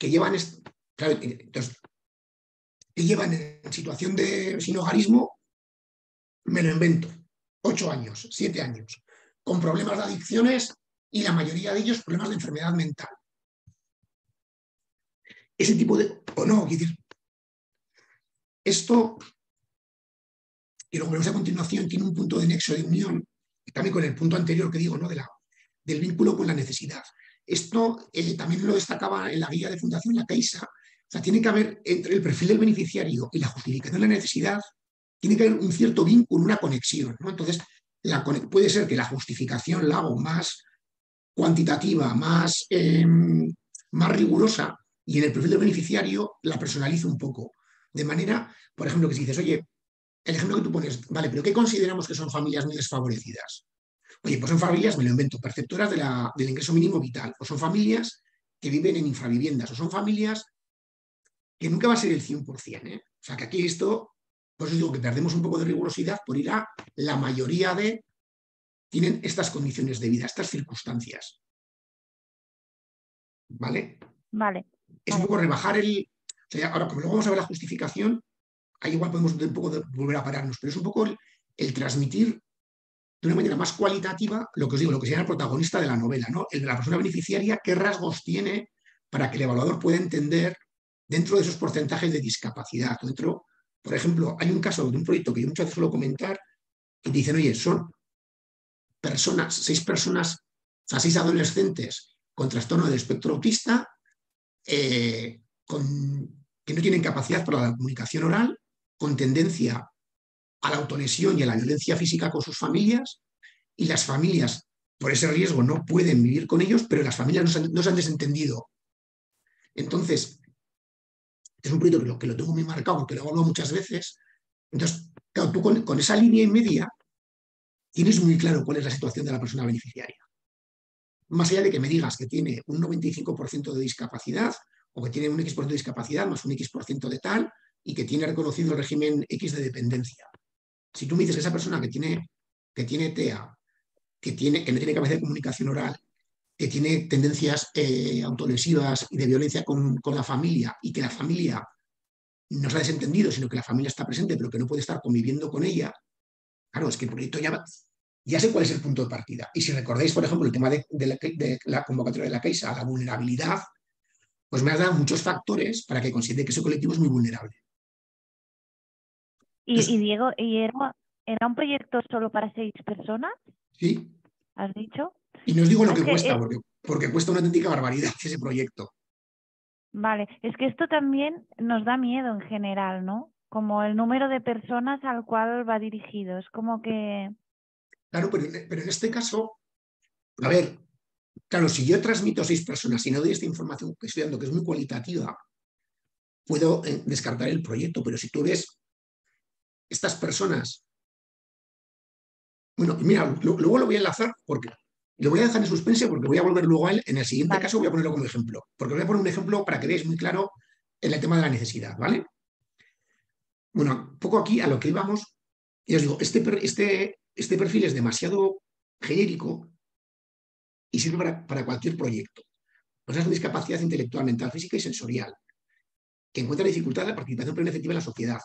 que llevan, entonces, que llevan en situación de sin hogarismo, me lo invento, ocho años, siete años, con problemas de adicciones y la mayoría de ellos problemas de enfermedad mental ese tipo de... o no, decir, esto, y lo vemos a continuación, tiene un punto de nexo de unión, también con el punto anterior que digo, ¿no? De la, del vínculo con la necesidad. Esto eh, también lo destacaba en la guía de Fundación La Caixa. O sea, tiene que haber entre el perfil del beneficiario y la justificación de la necesidad, tiene que haber un cierto vínculo, una conexión. Entonces, puede ser que la justificación la hago más cuantitativa, más, em, más rigurosa, y en el perfil del beneficiario la personalizo un poco. De manera, por ejemplo, que si dices, oye, el ejemplo que tú pones, vale, pero ¿qué consideramos que son familias muy desfavorecidas? Oye, pues son familias, me lo invento, perceptoras del ingreso mínimo vital, o son familias que viven en infraviviendas, o son familias que nunca va a ser el 100%. ¿eh? O sea, que aquí esto, pues os digo que perdemos un poco de rigurosidad por ir a la mayoría de, tienen estas condiciones de vida, estas circunstancias. ¿Vale? Vale es un poco rebajar el. ahora, como luego vamos a ver la justificación, ahí igual podemos un poco volver a pararnos, pero es un poco el, transmitir de una manera más cualitativa lo que os digo, lo que sería el protagonista de la novela, ¿no? El de la persona beneficiaria, qué rasgos tiene para que el evaluador pueda entender dentro de esos porcentajes de discapacidad. Dentro, por ejemplo, hay un caso de un proyecto que yo muchas veces suelo comentar, que dicen, oye, son personas, seis personas, o sea, seis adolescentes con trastorno del espectro autista eh, que no tienen capacidad para la comunicación oral, con tendencia a la autolesión y a la violencia física con sus familias, y las familias, por ese riesgo, no pueden vivir con ellos, pero las familias no se han, desentendido. Entonces, es un proyecto que lo, tengo muy marcado, porque lo hablo muchas veces. Entonces, claro, tú con, con esa línea y media tienes muy claro cuál es la situación de la persona beneficiaria más allá de que me digas que tiene un 95% de discapacidad o que tiene un X% de discapacidad más un X% de tal y que tiene reconocido el régimen X de dependencia. Si tú me dices que esa persona que tiene, que tiene TEA, que, tiene, que no tiene capacidad de comunicación oral, que tiene tendencias eh, autolesivas y de violencia con, con, la familia y que la familia no se ha desentendido, sino que la familia está presente pero que no puede estar conviviendo con ella, claro, es que el proyecto ya ya sé cuál es el punto de partida. Y si recordáis, por ejemplo, el tema de, la, convocatoria de la Caixa, la vulnerabilidad, pues me has dado muchos factores para que considere que ese colectivo es muy vulnerable. Y, Diego, ¿y era, un proyecto solo para seis personas? Sí. ¿Has dicho? Y no os digo lo que, cuesta, porque, porque cuesta una auténtica barbaridad ese proyecto. Vale, es que esto también nos da miedo en general, ¿no? Como el número de personas al cual va dirigido. Es como que Claro, pero, en este caso, a ver, claro, si yo transmito a seis personas y no doy esta información que estoy dando, que es muy cualitativa, puedo eh, descartar el proyecto, pero si tú ves estas personas, bueno, mira, luego lo voy a enlazar porque lo voy a dejar en suspense porque voy a volver luego a él. En el siguiente caso voy a ponerlo como ejemplo, porque voy a poner un ejemplo para que veáis muy claro en el tema de la necesidad, ¿vale? Bueno, un poco aquí a lo que íbamos, y os digo, este, este este perfil es demasiado genérico y sirve para, cualquier proyecto. Personas con discapacidad intelectual, mental, física y sensorial, que encuentran dificultad en la participación plena efectiva en la sociedad.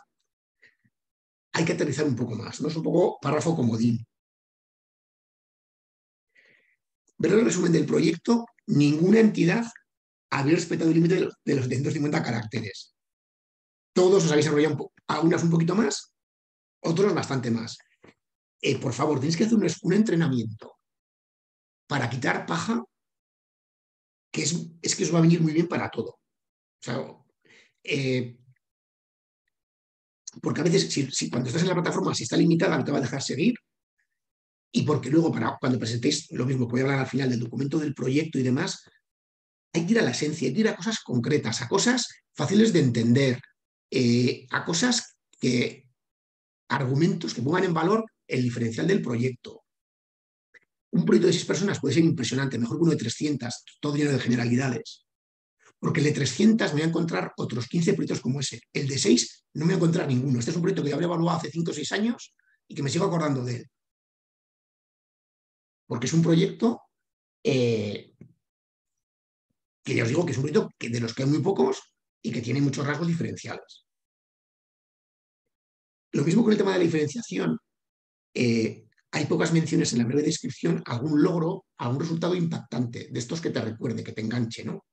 Hay que aterrizar un poco más, ¿no? Es un poco párrafo comodín. ver el resumen del proyecto, ninguna entidad había respetado el límite de, los 750 caracteres. Todos os habéis desarrollado algunas un poquito más, otros bastante más. Eh, por favor, tenéis que hacer un, entrenamiento para quitar paja, que es, que os va a venir muy bien para todo. Eh, porque a veces, si, cuando estás en la plataforma, si está limitada, no te va a dejar seguir. Y porque luego, para cuando presentéis lo mismo, voy a hablar al final del documento del proyecto y demás, hay que ir a la esencia, hay que ir a cosas concretas, a cosas fáciles de entender, eh, a cosas que, argumentos que pongan en valor el diferencial del proyecto. Un proyecto de seis personas puede ser impresionante, mejor que uno de 300, todo lleno de generalidades. Porque el de 300 me voy a encontrar otros 15 proyectos como ese. El de 6 no me voy a encontrar ninguno. Este es un proyecto que ya habré evaluado hace 5 o 6 años y que me sigo acordando de él. Porque es un proyecto eh, que ya os digo que es un proyecto de los que hay muy pocos y que tiene muchos rasgos diferenciales. Lo mismo con el tema de la diferenciación. Eh, hay pocas menciones en la breve descripción algún logro, algún resultado impactante, de estos que te recuerde, que te enganche, ¿no?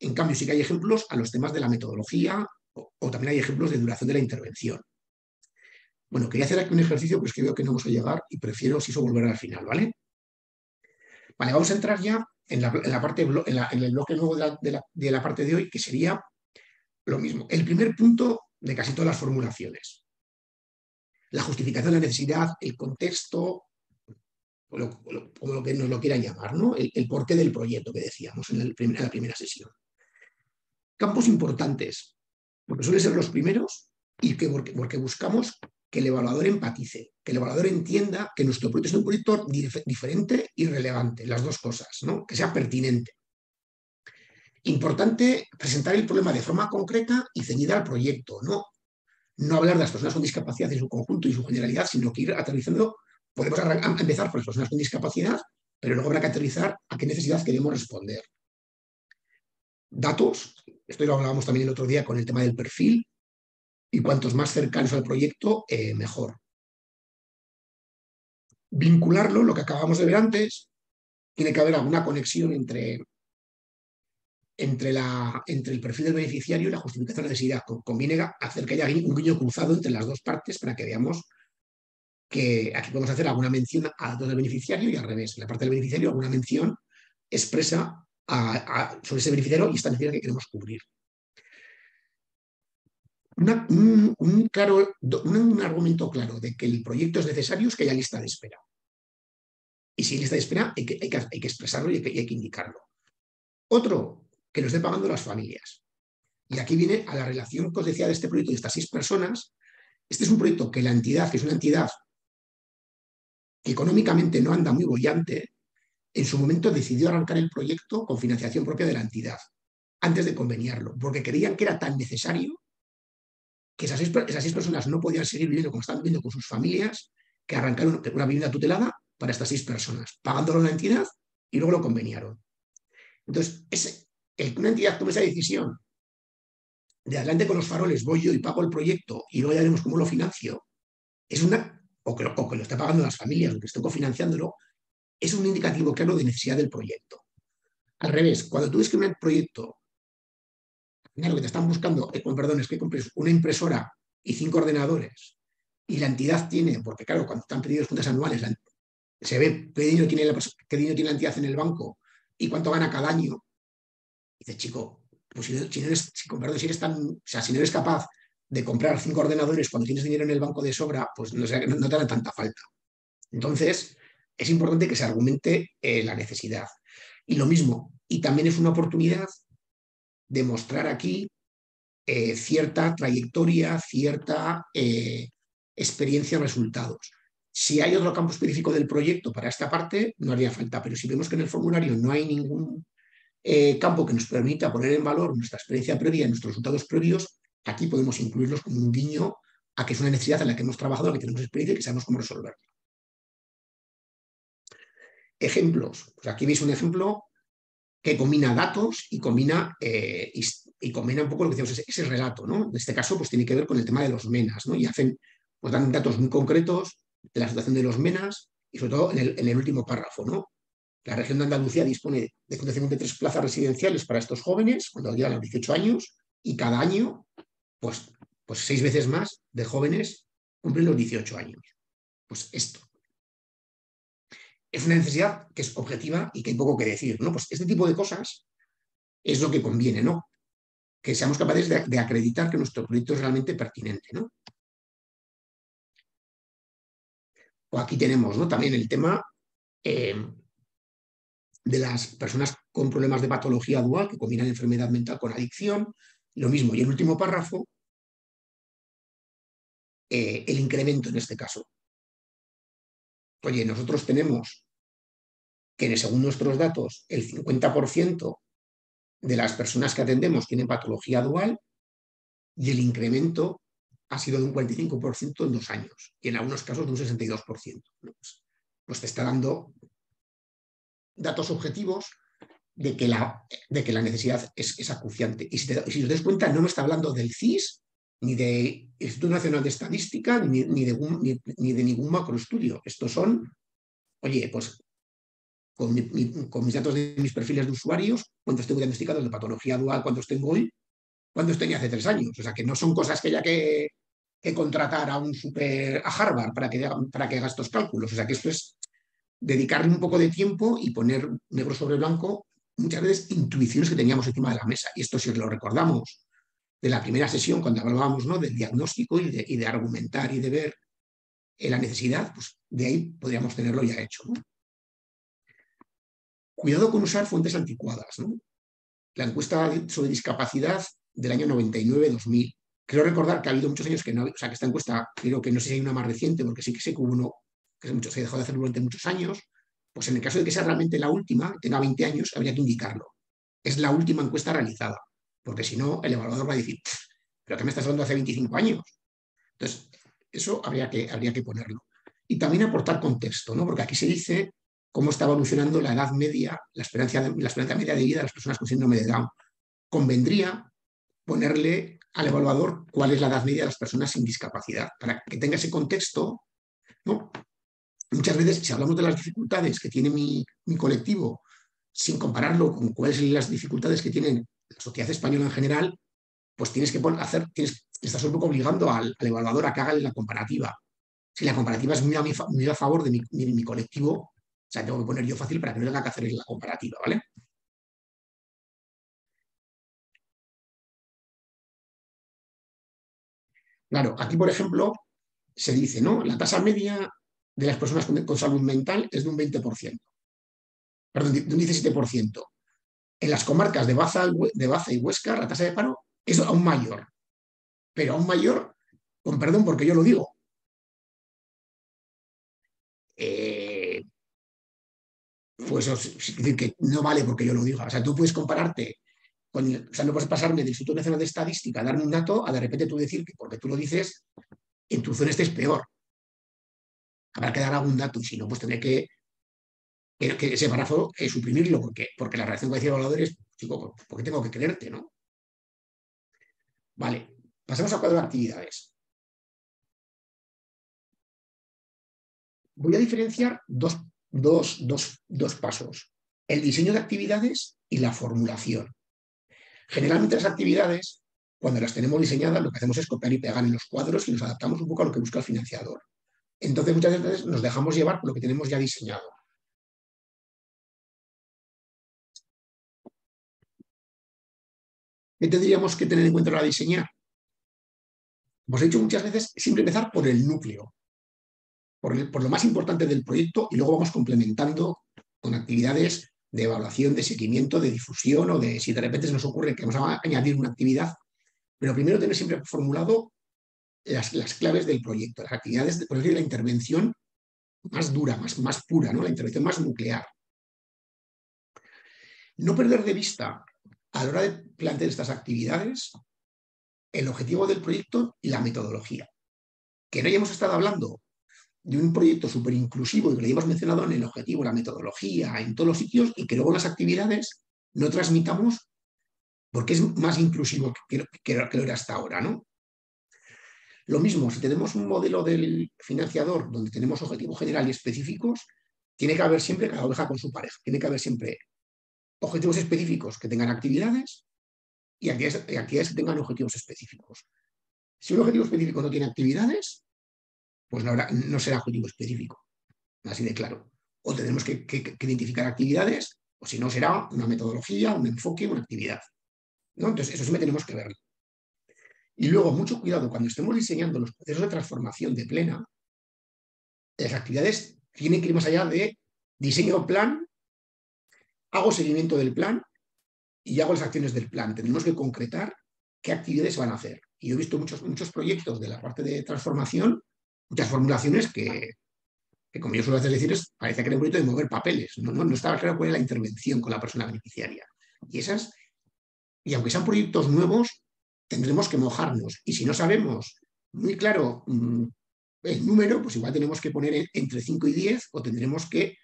En cambio, sí que hay ejemplos a los temas de la metodología o, también hay ejemplos de duración de la intervención. Bueno, quería hacer aquí un ejercicio, pero es que veo que no vamos a llegar y prefiero, si eso, volver al final, ¿vale? Vale, vamos a entrar ya en la, parte, en, el bloque nuevo de la parte de hoy, que sería lo mismo. El primer punto de casi todas las formulaciones la justificación de la necesidad, el contexto, como lo que nos lo quieran llamar, ¿no? el, porqué del proyecto que decíamos en, la primera sesión. Campos importantes, porque suelen ser los primeros y que porque, buscamos que el evaluador empatice, que el evaluador entienda que nuestro proyecto es un proyecto diferente y relevante, las dos cosas, ¿no? que sea pertinente. Importante presentar el problema de forma concreta y ceñida al proyecto, no no hablar de las personas con discapacidad en su conjunto y su generalidad, sino que ir aterrizando. Podemos empezar por las personas con discapacidad, pero luego habrá que aterrizar a qué necesidad queremos responder. Datos, esto lo hablábamos también el otro día con el tema del perfil, y cuantos más cercanos al proyecto, eh, mejor. Vincularlo, lo que acabamos de ver antes, tiene que haber alguna conexión entre entre, la, entre el perfil del beneficiario y la justificación de necesidad. Conviene hacer que haya un guiño cruzado entre las dos partes para que veamos que aquí podemos hacer alguna mención a datos del beneficiario y al revés. En la parte del beneficiario, alguna mención expresa sobre ese beneficiario y esta necesidad que queremos cubrir. un, claro, un, argumento claro de que el proyecto es necesario es que haya lista de espera. Y si hay lista de espera, hay que, hay que, expresarlo y hay que, hay que indicarlo. Otro que lo estén pagando las familias. Y aquí viene a la relación que os decía de este proyecto de estas seis personas. Este es un proyecto que la entidad, que es una entidad que económicamente no anda muy bollante, en su momento decidió arrancar el proyecto con financiación propia de la entidad, antes de conveniarlo, porque creían que era tan necesario que esas seis, personas no podían seguir viviendo como estaban viviendo con sus familias, que arrancaron una vivienda tutelada para estas seis personas, pagándolo a la entidad y luego lo conveniaron. Entonces, ese, que una entidad tome esa decisión de adelante con los faroles, voy yo y pago el proyecto y luego ya veremos cómo lo financio, es una, o que, lo, o esté pagando las familias, o que esté cofinanciándolo, es un indicativo claro de necesidad del proyecto. Al revés, cuando tú ves que un proyecto, lo que te están buscando, eh, perdón, es que compres una impresora y cinco ordenadores y la entidad tiene, porque claro, cuando están pedidos cuentas anuales, se ve qué dinero, tiene qué dinero tiene la entidad en el banco y cuánto gana cada año, Dice, chico, pues si, no, eres, si, no eres capaz de comprar cinco ordenadores cuando tienes dinero en el banco de sobra, pues no, te dan tanta falta. Entonces, es importante que se argumente eh, la necesidad. Y lo mismo, y también es una oportunidad de mostrar aquí eh, cierta trayectoria, cierta eh, experiencia, resultados. Si hay otro campo específico del proyecto para esta parte, no haría falta, pero si vemos que en el formulario no hay ningún campo que nos permita poner en valor nuestra experiencia previa y nuestros resultados previos, aquí podemos incluirlos como un guiño a que es una necesidad en la que hemos trabajado, en la que tenemos experiencia y que sabemos cómo resolverla. Ejemplos. Pues aquí veis un ejemplo que combina datos y combina, eh, y, combina un poco lo que decíamos, ese, relato. ¿no? En este caso, pues tiene que ver con el tema de los menas, ¿no? Y hacen, pues dan datos muy concretos de la situación de los menas y sobre todo en el, en el último párrafo, ¿no? la región de Andalucía dispone de 153 plazas residenciales para estos jóvenes cuando llegan a los 18 años y cada año, pues, pues seis veces más de jóvenes cumplen los 18 años. Pues esto. Es una necesidad que es objetiva y que hay poco que decir, ¿no? Pues este tipo de cosas es lo que conviene, ¿no? Que seamos capaces de, acreditar que nuestro proyecto es realmente pertinente, ¿no? O aquí tenemos, ¿no? También el tema eh, de las personas con problemas de patología dual que combinan enfermedad mental con adicción, lo mismo. Y el último párrafo, eh, el incremento en este caso. Oye, nosotros tenemos que, según nuestros datos, el 50% de las personas que atendemos tienen patología dual y el incremento ha sido de un 45% en dos años y en algunos casos de un 62%. Pues, pues, te está dando datos objetivos de que la, de que la necesidad es, acuciante. Y si, te, os das cuenta, no me está hablando del CIS, ni de Instituto Nacional de Estadística, ni, de, ni, de ningún macroestudio. Estos son, oye, pues con, mis datos de mis perfiles de usuarios, cuántos tengo diagnosticados de patología dual, cuántos tengo hoy, cuántos tenía hace tres años. O sea, que no son cosas que haya que, contratar a un super a Harvard para que, para que haga estos cálculos. O sea, que esto es dedicarle un poco de tiempo y poner negro sobre blanco muchas veces intuiciones que teníamos encima de la mesa. Y esto si lo recordamos de la primera sesión, cuando hablábamos ¿no? del diagnóstico y de, argumentar y de ver eh, la necesidad, pues de ahí podríamos tenerlo ya hecho. Cuidado con usar fuentes anticuadas. La encuesta sobre discapacidad del año 99-2000. Creo recordar que ha habido muchos años que no, o sea, que esta encuesta, creo que no sé si hay una más reciente, porque sí que sé que hubo uno que se dejó de hacer durante muchos años, pues en el caso de que sea realmente la última, tenga 20 años, habría que indicarlo. Es la última encuesta realizada, porque si no, el evaluador va a decir, pero que me estás hablando hace 25 años. Entonces, eso habría que, habría que ponerlo. Y también aportar contexto, ¿no? porque aquí se dice cómo está evolucionando la edad media, la esperanza, la esperanza media de vida de las personas con síndrome de Down. Convendría ponerle al evaluador cuál es la edad media de las personas sin discapacidad, para que tenga ese contexto ¿no? muchas veces, si hablamos de las dificultades que tiene mi, colectivo, sin compararlo con cuáles son las dificultades que tiene la sociedad española en general, pues tienes que hacer, estás un poco obligando al, evaluador a que haga la comparativa. Si la comparativa es muy a, favor de mi, colectivo, o sea, tengo que poner yo fácil para que no tenga que hacer la comparativa, ¿vale? Claro, aquí, por ejemplo, se dice, ¿no? La tasa media de las personas con, salud mental es de un 20%, perdón, de un 17%. En las comarcas de Baza, de Baza y Huesca la tasa de paro es aún mayor, pero aún mayor, con perdón porque yo lo digo. Eh, pues que no vale porque yo lo diga. O sea, tú puedes compararte con, o sea, no puedes pasarme del Instituto Nacional de Estadística a darme un dato a de repente tú decir que porque tú lo dices, en tu zona estés peor habrá que dar algún dato y si no, pues tendré que, que, ese párrafo eh, suprimirlo porque, porque la reacción que decía el evaluador es, chico, ¿por qué tengo que creerte? ¿no? Vale, pasemos a cuadro de actividades. Voy a diferenciar dos, dos, dos, dos pasos, el diseño de actividades y la formulación. Generalmente las actividades, cuando las tenemos diseñadas, lo que hacemos es copiar y pegar en los cuadros y nos adaptamos un poco a lo que busca el financiador. Entonces muchas veces nos dejamos llevar por lo que tenemos ya diseñado. ¿Qué tendríamos que tener en cuenta para diseñar? Hemos dicho muchas veces, siempre empezar por el núcleo, por, lo más importante del proyecto y luego vamos complementando con actividades de evaluación, de seguimiento, de difusión o de si de repente se nos ocurre que vamos a añadir una actividad. Pero primero tener siempre formulado las, claves del proyecto, las actividades, por decir, la intervención más dura, más, más pura, ¿no? la intervención más nuclear. No perder de vista a la hora de plantear estas actividades el objetivo del proyecto y la metodología. Que no hayamos estado hablando de un proyecto súper inclusivo y que lo hayamos mencionado en el objetivo, la metodología, en todos los sitios y que luego las actividades no transmitamos porque es más inclusivo que lo era hasta ahora, ¿no? Lo mismo, si tenemos un modelo del financiador donde tenemos objetivos generales y específicos, tiene que haber siempre cada oveja con su pareja, tiene que haber siempre objetivos específicos que tengan actividades y actividades, que tengan objetivos específicos. Si un objetivo específico no tiene actividades, pues no, no será objetivo específico, así de claro. O tendremos que, identificar actividades, o si no, será una metodología, un enfoque, una actividad. Entonces, eso sí tenemos que verlo. Y luego, mucho cuidado, cuando estemos diseñando los procesos de transformación de plena, las actividades tienen que ir más allá de diseño plan, hago seguimiento del plan y hago las acciones del plan. Tenemos que concretar qué actividades van a hacer. Y yo he visto muchos, muchos proyectos de la parte de transformación, muchas formulaciones que, como yo suelo decir, es, parece que era un proyecto de mover papeles. No, no, estaba claro cuál era la intervención con la persona beneficiaria. Y esas, y aunque sean proyectos nuevos, tendremos que mojarnos. Y si no sabemos muy claro mm, el número, pues igual tenemos que poner entre 5 y 10 o tendremos que,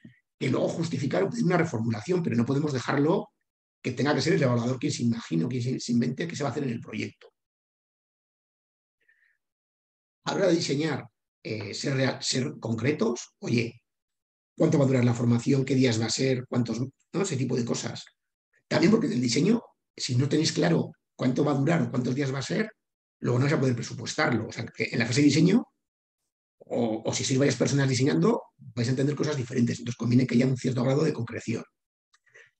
que luego justificar una reformulación, pero no podemos dejarlo que tenga que ser el evaluador quien se imagine, quien se invente qué se va a hacer en el proyecto. A de diseñar, eh, ser, ser concretos, oye, ¿cuánto va a durar la formación? ¿Qué días va a ser? ¿Cuántos? ¿no? Ese tipo de cosas. También porque en el diseño, si no tenéis claro cuánto va a durar o cuántos días va a ser, luego no vais a poder presupuestarlo. O sea, que en la fase de diseño, o, si sois varias personas diseñando, vais a entender cosas diferentes. Entonces conviene que haya un cierto grado de concreción.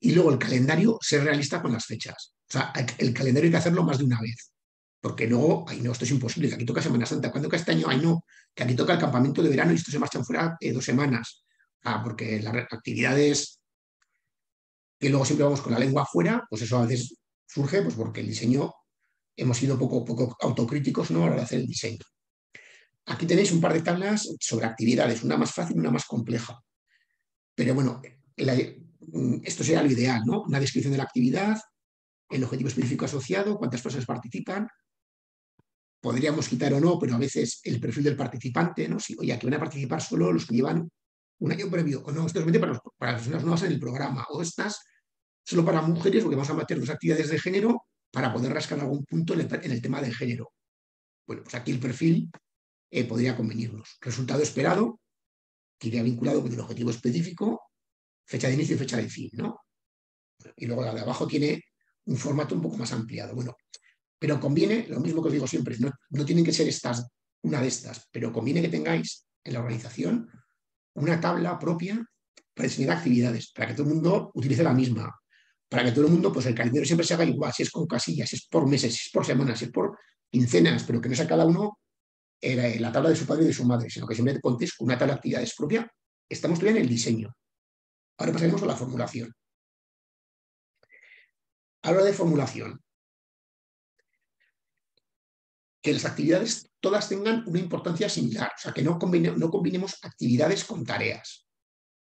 Y luego el calendario, ser realista con las fechas. O sea, el calendario hay que hacerlo más de una vez. Porque luego, ay no, esto es imposible, que aquí toca Semana Santa. ¿Cuándo que este año? Ay no, que aquí toca el campamento de verano y esto se marchan fuera eh, dos semanas. Porque las actividades que luego siempre vamos con la lengua afuera, pues eso a veces surge pues porque el diseño hemos sido poco, poco autocríticos ¿no? a la hora de hacer el diseño. Aquí tenéis un par de tablas sobre actividades, una más fácil y una más compleja. Pero bueno, Mm, esto sería lo ideal, ¿no? Una descripción de la actividad, el objetivo específico asociado, cuántas personas participan. Podríamos quitar o no, pero a veces el perfil del participante, ¿no? Si, oye, aquí van a participar solo los que llevan un año previo, o no, esto es para, para las personas nuevas en el programa, o estas solo para mujeres, porque vamos a meter dos actividades de género para poder rascar algún punto en el, tema del género. Bueno, pues aquí el perfil eh, podría convenirnos. Resultado esperado, que iría vinculado con el objetivo específico, fecha de inicio y fecha de fin, ¿no? Y luego la de abajo tiene un formato un poco más ampliado. Bueno, pero conviene, lo mismo que os digo siempre, no, no tienen que ser estas, una de estas, pero conviene que tengáis en la organización una tabla propia para diseñar actividades, para que todo el mundo utilice la misma, para que todo el mundo, pues el calendario siempre se haga igual, si es con casillas, si es por meses, si es por semanas, si es por quincenas, pero que no sea cada uno eh, la tabla de su padre y de su madre, sino que siempre contéis con una tabla de actividades propia. Estamos todavía en el diseño. Ahora pasaremos a la formulación. Habla de formulación. Que las actividades todas tengan una importancia similar, o sea, que no, combinemos actividades con tareas.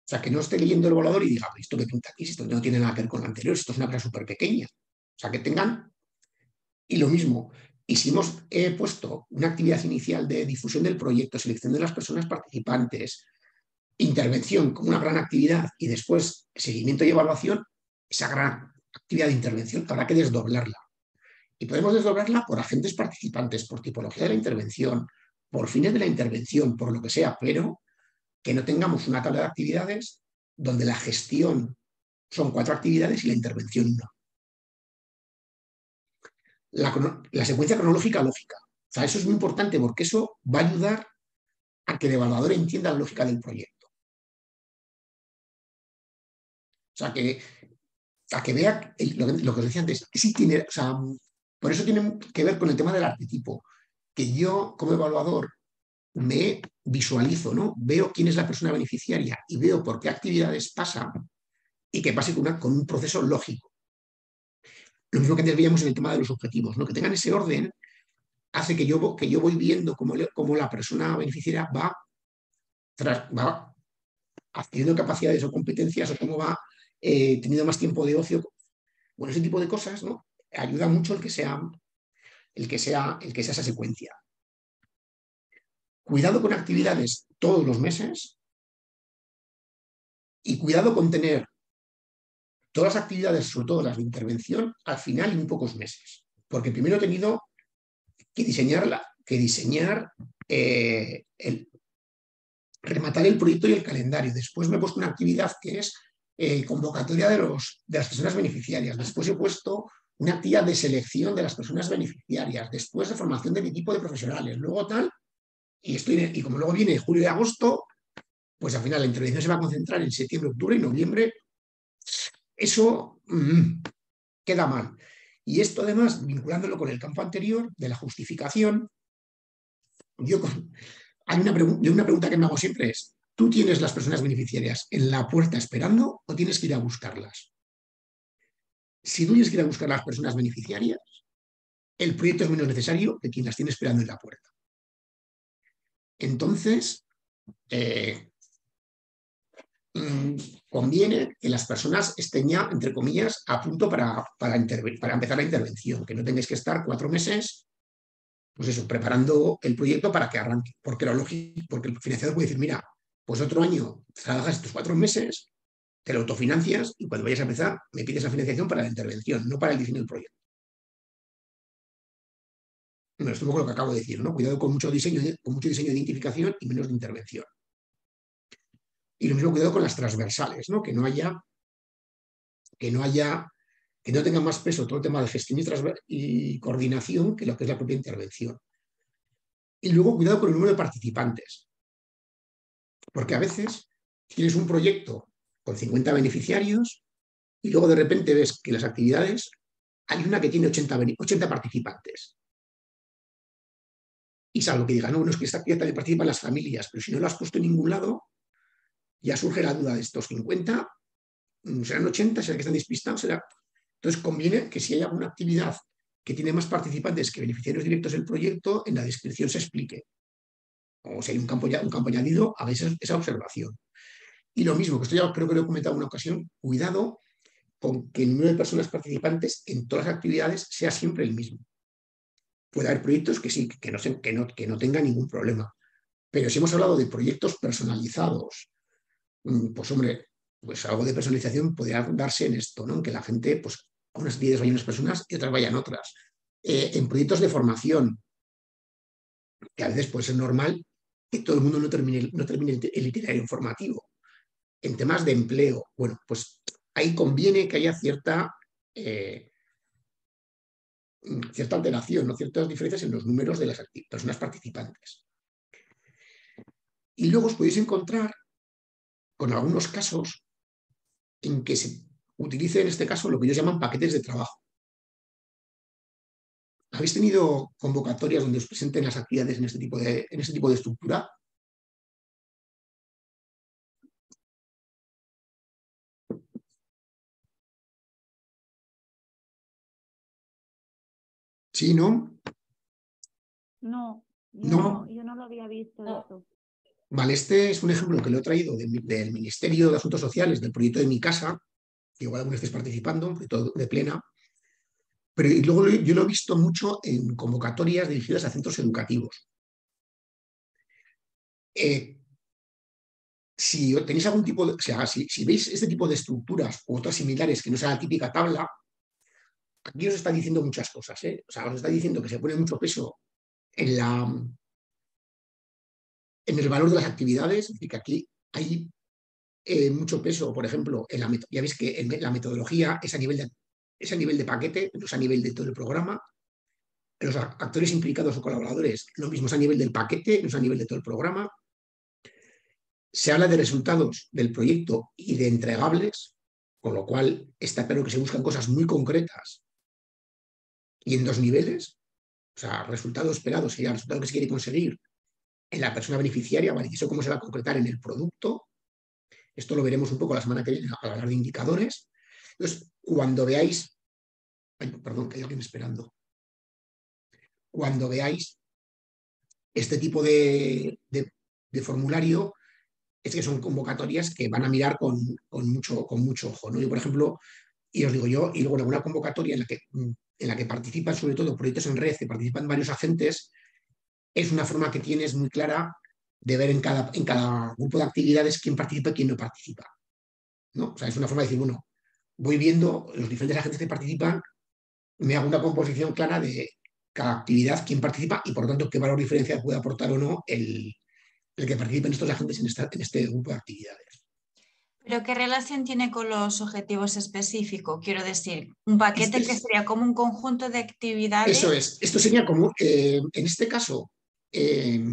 O sea, que no esté leyendo el evaluador y diga, esto que pinta aquí, esto no tiene nada que ver con lo anterior, esto es una cosa súper pequeña. O sea, que tengan... Y lo mismo, y si hemos puesto una actividad inicial de difusión del proyecto, selección de las personas participantes, intervención como una gran actividad y después seguimiento y evaluación, esa gran actividad de intervención habrá que desdoblarla. Y podemos desdoblarla por agentes participantes, por tipología de la intervención, por fines de la intervención, por lo que sea, pero que no tengamos una tabla de actividades donde la gestión son cuatro actividades y la intervención una. La, secuencia cronológica lógica. O sea, eso es muy importante porque eso va a ayudar a que el evaluador entienda la lógica del proyecto. O sea, que, a que vea lo, que os decía antes, por eso tiene que ver con el tema del arquetipo, que yo como evaluador me visualizo, ¿no? Veo quién es la persona beneficiaria y veo por qué actividades pasa y que pase con un proceso lógico. Lo mismo que antes veíamos en el tema de los objetivos, ¿no? Que tengan ese orden hace que yo, que yo voy viendo cómo, cómo la persona beneficiaria va, tras, va adquiriendo capacidades o competencias o cómo va eh, tenido más tiempo de ocio. Bueno, ese tipo de cosas, ¿no? Ayuda mucho el que sea, el que sea, el que sea esa secuencia. Cuidado con actividades todos los meses y cuidado con tener todas las actividades, sobre todo las de intervención, al final en pocos meses. Porque primero he tenido que diseñarla, que diseñar eh, rematar el proyecto y el calendario. Después me he puesto una actividad que es eh, convocatoria de, los, de las personas beneficiarias. Después he puesto una actividad de selección de las personas beneficiarias. Después de formación del equipo de profesionales. Luego tal, y, y como luego viene julio y agosto, pues al final la intervención se va a concentrar en septiembre, octubre y noviembre. Eso mm, queda mal. Y esto además, vinculándolo con el campo anterior de la justificación, yo hay una, una pregunta que me hago siempre es, ¿tú tienes las personas beneficiarias en la puerta esperando o tienes que ir a buscarlas? Si tú tienes que ir a buscar las personas beneficiarias, el proyecto es menos necesario que quien las tiene esperando en la puerta. Entonces, eh, conviene que las personas estén ya, entre comillas, a punto para, para, para empezar la intervención, que no tengáis que estar cuatro meses pues eso, preparando el proyecto para que arranque. Porque, lo lógico, porque el financiador puede decir, mira, pues otro año trabajas estos cuatro meses, te lo autofinancias y cuando vayas a empezar me pides la financiación para la intervención, no para el diseño del proyecto. Bueno, esto es un poco lo que acabo de decir, ¿no? Cuidado con mucho diseño, con mucho diseño de identificación y menos de intervención. Y lo mismo cuidado con las transversales, ¿no? Que no haya, que no haya que no tenga más peso todo el tema de gestión y, coordinación que lo que es la propia intervención. Y luego cuidado con el número de participantes, porque a veces tienes un proyecto con 50 beneficiarios y luego de repente ves que las actividades hay una que tiene 80, 80 participantes. Y salvo que digan, no, bueno, es que esta actividad también participan las familias, pero si no lo has puesto en ningún lado, ya surge la duda de estos 50, mm, serán 80, será que están despistados, será... Entonces, conviene que si hay alguna actividad que tiene más participantes que beneficiarios directos del proyecto, en la descripción se explique. O si hay un campo, un campo añadido, a veces esa observación. Y lo mismo, que esto ya creo que lo he comentado en una ocasión, cuidado con que el número de personas participantes en todas las actividades sea siempre el mismo. Puede haber proyectos que sí, que no, que no, que no tengan ningún problema. Pero si hemos hablado de proyectos personalizados, pues hombre, pues algo de personalización podría darse en esto, ¿no? Que la gente, pues, a unas actividades vayan unas personas y otras vayan otras. Eh, en proyectos de formación, que a veces puede ser normal que todo el mundo no termine, no termine el itinerario informativo. En temas de empleo, bueno, pues ahí conviene que haya cierta, eh, cierta alteración, ¿no? ciertas diferencias en los números de las personas participantes. Y luego os podéis encontrar con algunos casos en que se utilice en este caso lo que ellos llaman paquetes de trabajo. ¿Habéis tenido convocatorias donde os presenten las actividades en este tipo de, en este tipo de estructura? ¿Sí, no? No, no, yo no lo había visto eso. Vale, este es un ejemplo que lo he traído del Ministerio de Asuntos Sociales, del proyecto de mi casa, que igual algunos estéis participando, un proyecto de plena, pero luego yo lo he visto mucho en convocatorias dirigidas a centros educativos. Eh, si tenéis algún tipo de, o sea, si, veis este tipo de estructuras u otras similares que no sea la típica tabla, aquí os está diciendo muchas cosas. ¿eh? O sea, os está diciendo que se pone mucho peso en la, en el valor de las actividades, es que aquí hay eh, mucho peso, por ejemplo, en la, ya veis que en la metodología es a, nivel de, nivel de paquete, no es a nivel de todo el programa. Los actores implicados o colaboradores, lo mismo es a nivel del paquete, no es a nivel de todo el programa. Se habla de resultados del proyecto y de entregables, con lo cual está claro que se buscan cosas muy concretas y en dos niveles. O sea, resultado esperado sería el resultado que se quiere conseguir en la persona beneficiaria, ¿vale? ¿Y eso cómo se va a concretar en el producto? Esto lo veremos un poco la semana que viene al hablar de indicadores. Entonces, cuando veáis, perdón, que hay alguien esperando. Cuando veáis este tipo de, formulario, es que son convocatorias que van a mirar con, mucho, con mucho ojo. ¿no? Yo, por ejemplo, y os digo yo, y luego en alguna convocatoria en la que, en la que participan sobre todo proyectos en red, que participan varios agentes, es una forma que tienes muy clara de ver en cada, en cada grupo de actividades quién participa y quién no participa. ¿no? O sea, es una forma de decir, bueno, voy viendo los diferentes agentes que participan, me hago una composición clara de cada actividad, quién participa y por lo tanto qué valor diferencial puede aportar o no el, el que participen estos agentes en, este grupo de actividades. ¿Pero qué relación tiene con los objetivos específicos? Quiero decir, un paquete este que sería como un conjunto de actividades. Eso es, esto sería como, eh, en este caso, eh,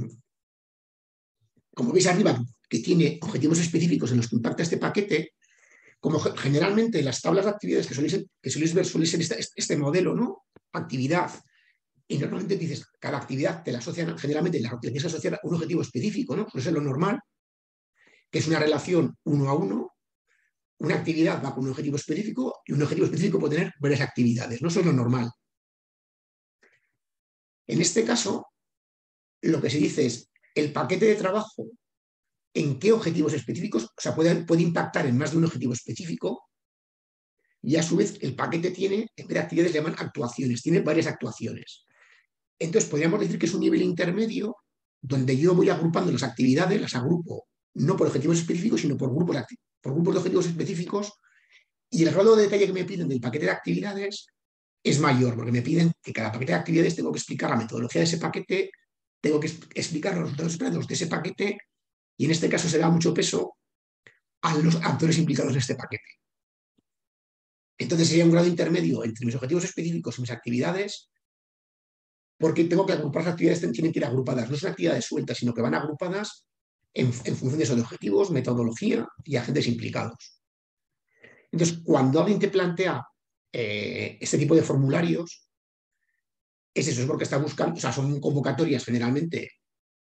como veis arriba, que tiene objetivos específicos en los que impacta este paquete, como generalmente las tablas de actividades que soléis, que ver suele ser este, este, modelo, ¿no? Actividad. Y normalmente dices, cada actividad te la asocian, generalmente la tienes que asociar a un objetivo específico, ¿no? Eso es lo normal, que es una relación uno a uno. Una actividad va con un objetivo específico y un objetivo específico puede tener varias actividades, ¿no? Eso es lo normal. En este caso, lo que se dice es, el paquete de trabajo en qué objetivos específicos, o sea, puede, puede impactar en más de un objetivo específico y a su vez el paquete tiene, en vez de actividades, le llaman actuaciones, tiene varias actuaciones. Entonces, podríamos decir que es un nivel intermedio donde yo voy agrupando las actividades, las agrupo no por objetivos específicos, sino por grupos por grupos de objetivos específicos, y el grado de detalle que me piden del paquete de actividades es mayor, porque me piden que cada paquete de actividades tengo que explicar la metodología de ese paquete, tengo que explicar los resultados esperados de ese paquete y en este caso se da mucho peso a los actores implicados en este paquete. Entonces sería un grado intermedio entre mis objetivos específicos y mis actividades, porque tengo que agrupar las actividades, tienen que ir agrupadas, no son actividades sueltas, sino que van agrupadas en, función de esos objetivos, metodología y agentes implicados. Entonces, cuando alguien te plantea eh, este tipo de formularios, es eso, es porque está buscando, o sea, son convocatorias generalmente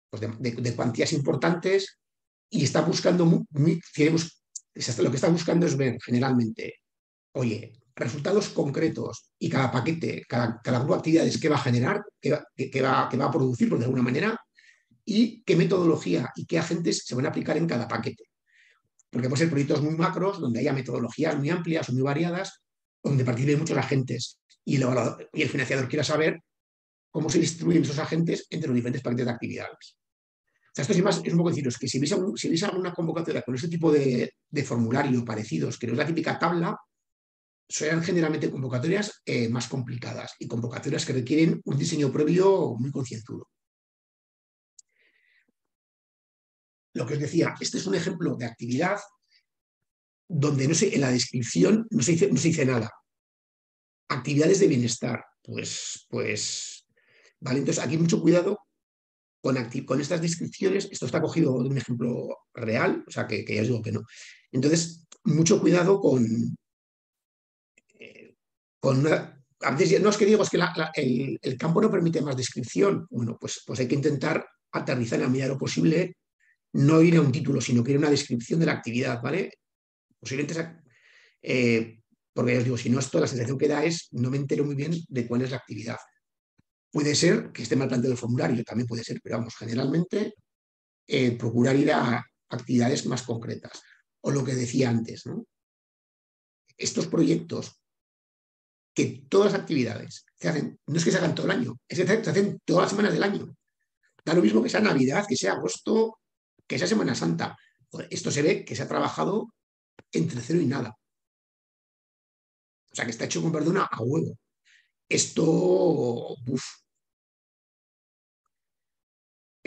pues de, cuantías importantes y está buscando, lo que está buscando es ver generalmente, oye, resultados concretos y cada paquete, cada, grupo de actividades que va a generar, que va, va, va a producir de alguna manera y qué metodología y qué agentes se van a aplicar en cada paquete. Porque pueden ser proyectos muy macros, donde haya metodologías muy amplias o muy variadas, donde participen muchos agentes y el, y el financiador quiera saber cómo se distribuyen esos agentes entre los diferentes paquetes de actividades. Esto es, más, es un poco decir, que si veis, alguna convocatoria con este tipo de, formulario parecidos, que no es la típica tabla, serán generalmente convocatorias eh, más complicadas y convocatorias que requieren un diseño previo muy concienzudo. Lo que os decía, este es un ejemplo de actividad donde no sé, en la descripción no se dice, no se dice nada. Actividades de bienestar, pues, pues ¿vale? Entonces, aquí mucho cuidado con, con, estas descripciones. Esto está cogido de un ejemplo real, o sea, que, ya os digo que no. Entonces, mucho cuidado con, eh, con una, a veces, no es que digo, es que el, campo no permite más descripción. Bueno, pues, pues hay que intentar aterrizar en la medida de lo posible, no ir a un título, sino que ir a una descripción de la actividad, ¿vale? Posiblemente, eh, porque ya os digo, si no, esto la sensación que da es, no me entero muy bien de cuál es la actividad. Puede ser que esté mal planteado el formulario, también puede ser, pero vamos, generalmente eh, procurar ir a actividades más concretas. O lo que decía antes, ¿no? Estos proyectos, que todas las actividades se hacen, no es que se hagan todo el año, es que se hacen todas las semanas del año. Da lo mismo que sea Navidad, que sea agosto, que sea Semana Santa. Esto se ve que se ha trabajado entre cero y nada. O sea, que está hecho con perdona a huevo esto, buf,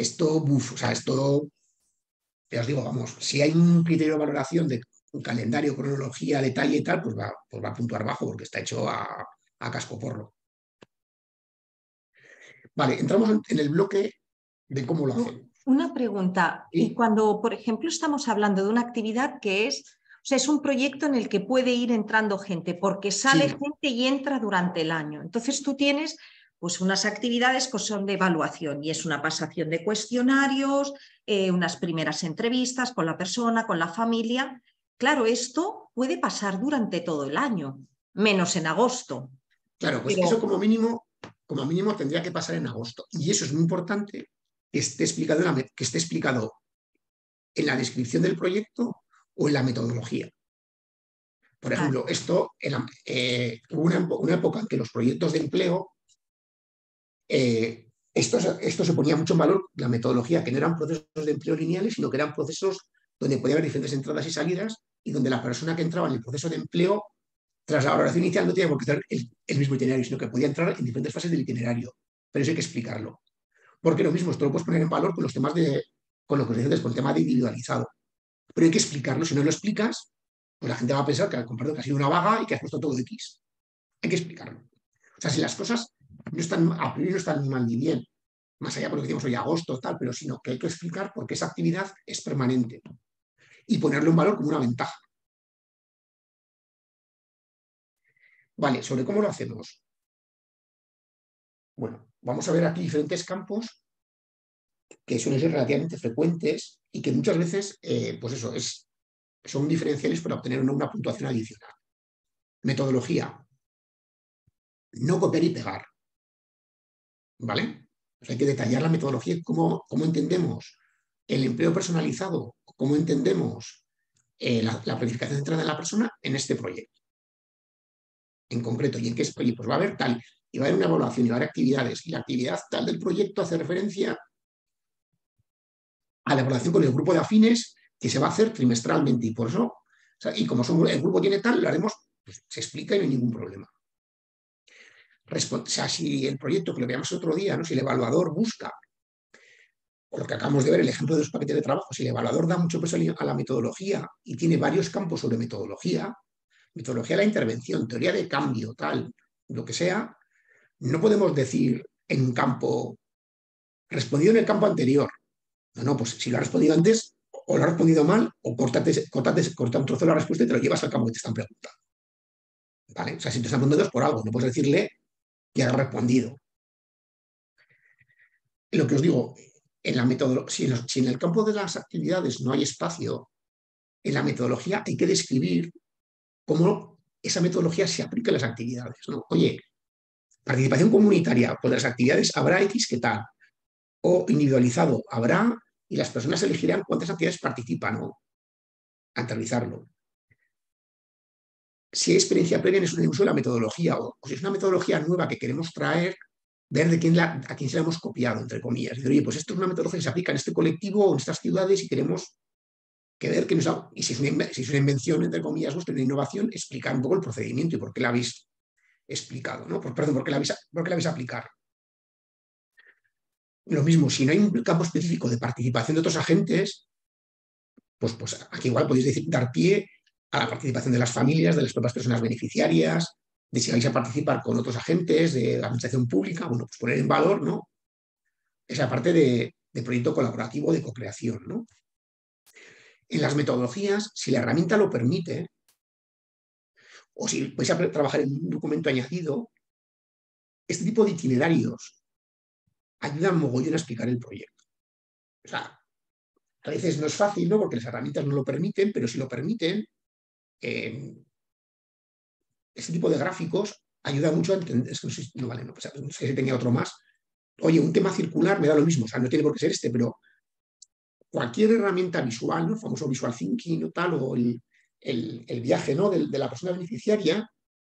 esto, buf, o sea, esto, ya os digo, vamos, si hay un criterio de valoración de un calendario, cronología, detalle y tal, pues va, pues va a puntuar bajo porque está hecho a, casco porro. Vale, entramos en el bloque de cómo lo hacen. Una pregunta. Y cuando, por ejemplo, estamos hablando de una actividad que es o sea, es un proyecto en el que puede ir entrando gente, porque sale gente y entra durante el año. Entonces tú tienes pues unas actividades que son de evaluación y es una pasación de cuestionarios, eh, unas primeras entrevistas con la persona, con la familia. Claro, esto puede pasar durante todo el año, menos en agosto. Claro, pues eso como mínimo, como mínimo tendría que pasar en agosto. Y eso es muy importante que esté explicado que esté explicado en la descripción del proyecto o en la metodología. Por ejemplo, esto eh, hubo una, época en que los proyectos de empleo, eh, esto, se ponía mucho en valor, la metodología, que no eran procesos de empleo lineales, sino que eran procesos donde podía haber diferentes entradas y salidas y donde la persona que entraba en el proceso de empleo, tras la valoración inicial, no tenía por qué estar el, el mismo itinerario, sino que podía entrar en diferentes fases del itinerario. Pero eso hay que explicarlo. Porque lo mismo, esto lo puedes poner en valor con los temas de con lo que os decía con el tema de individualizado. Pero hay que explicarlo. Si no lo explicas, pues la gente va a pensar que, que ha sido una vaga y que has puesto todo X. Hay que explicarlo. O sea, si las cosas no están, a priori no están ni mal ni bien, más allá de lo que decimos hoy agosto, tal, pero sino que hay que explicar por qué esa actividad es permanente y ponerle un valor como una ventaja. Vale, ¿sobre cómo lo hacemos? Bueno, vamos a ver aquí diferentes campos que suelen ser relativamente frecuentes y que muchas veces, eh, pues eso, es, son diferenciales para obtener una, puntuación adicional. Metodología. No copiar y pegar. ¿Vale? hay que detallar la metodología, cómo, cómo entendemos el empleo personalizado, cómo entendemos eh, la, planificación centrada en la persona en este proyecto. En concreto, y en qué es, pues va a haber tal, y va a haber una evaluación, y va a haber actividades, y la actividad tal del proyecto hace referencia a la evaluación con el grupo de afines que se va a hacer trimestralmente, y por eso, y como el grupo tiene tal, lo haremos, pues, se explica y no hay ningún problema o sea, si el proyecto que lo veamos otro día, si el evaluador busca, o lo que acabamos de ver, el ejemplo de los paquetes de trabajo, si el evaluador da mucho peso a la metodología y tiene varios campos sobre metodología, metodología de la intervención, teoría de cambio, tal, lo que sea, no podemos decir en un campo, respondido en el campo anterior. No, no, pues si lo ha respondido antes, o lo ha respondido mal, o cortate, corta un trozo de la respuesta y te lo llevas al campo que te están preguntando. ¿Vale? O sea, si te están preguntando es por algo, no puedes decirle que ha respondido. Lo que os digo, en la si, en si en el campo de las actividades no hay espacio, en la metodología hay que describir cómo esa metodología se aplica a las actividades. ¿no? Oye, participación comunitaria, pues las actividades habrá X que tal, o individualizado habrá y las personas elegirán cuántas actividades participan ¿no? aterrizarlo si hay experiencia previa en el uso de la metodología o, si es una metodología nueva que queremos traer, ver de quién a quién se la hemos copiado, entre comillas. Y oye, pues esto es una metodología que se aplica en este colectivo o en estas ciudades y queremos que ver que nos ha, y si es, una, invención, entre comillas, una innovación, explicar un poco el procedimiento y por qué la habéis explicado, ¿no? Por, perdón, por qué la habéis, por qué la habéis aplicar. Lo mismo, si no hay un campo específico de participación de otros agentes, pues, pues aquí igual podéis decir, dar pie a la participación de las familias, de las propias personas beneficiarias, de si vais a participar con otros agentes de la administración pública, bueno, pues poner en valor ¿no? esa parte de, proyecto colaborativo de co-creación. ¿no? En las metodologías, si la herramienta lo permite, o si vais a trabajar en un documento añadido, este tipo de itinerarios ayudan mogollón a explicar el proyecto. O sea, a veces no es fácil, ¿no? Porque las herramientas no lo permiten, pero si lo permiten, este tipo de gráficos ayuda mucho a entender. Es que no, vale, no, sé si tenía otro más. Oye, un tema circular me da lo mismo, o sea, no tiene por qué ser este, pero cualquier herramienta visual, ¿no? el famoso visual thinking o tal, o el, viaje ¿no? de, de, la persona beneficiaria,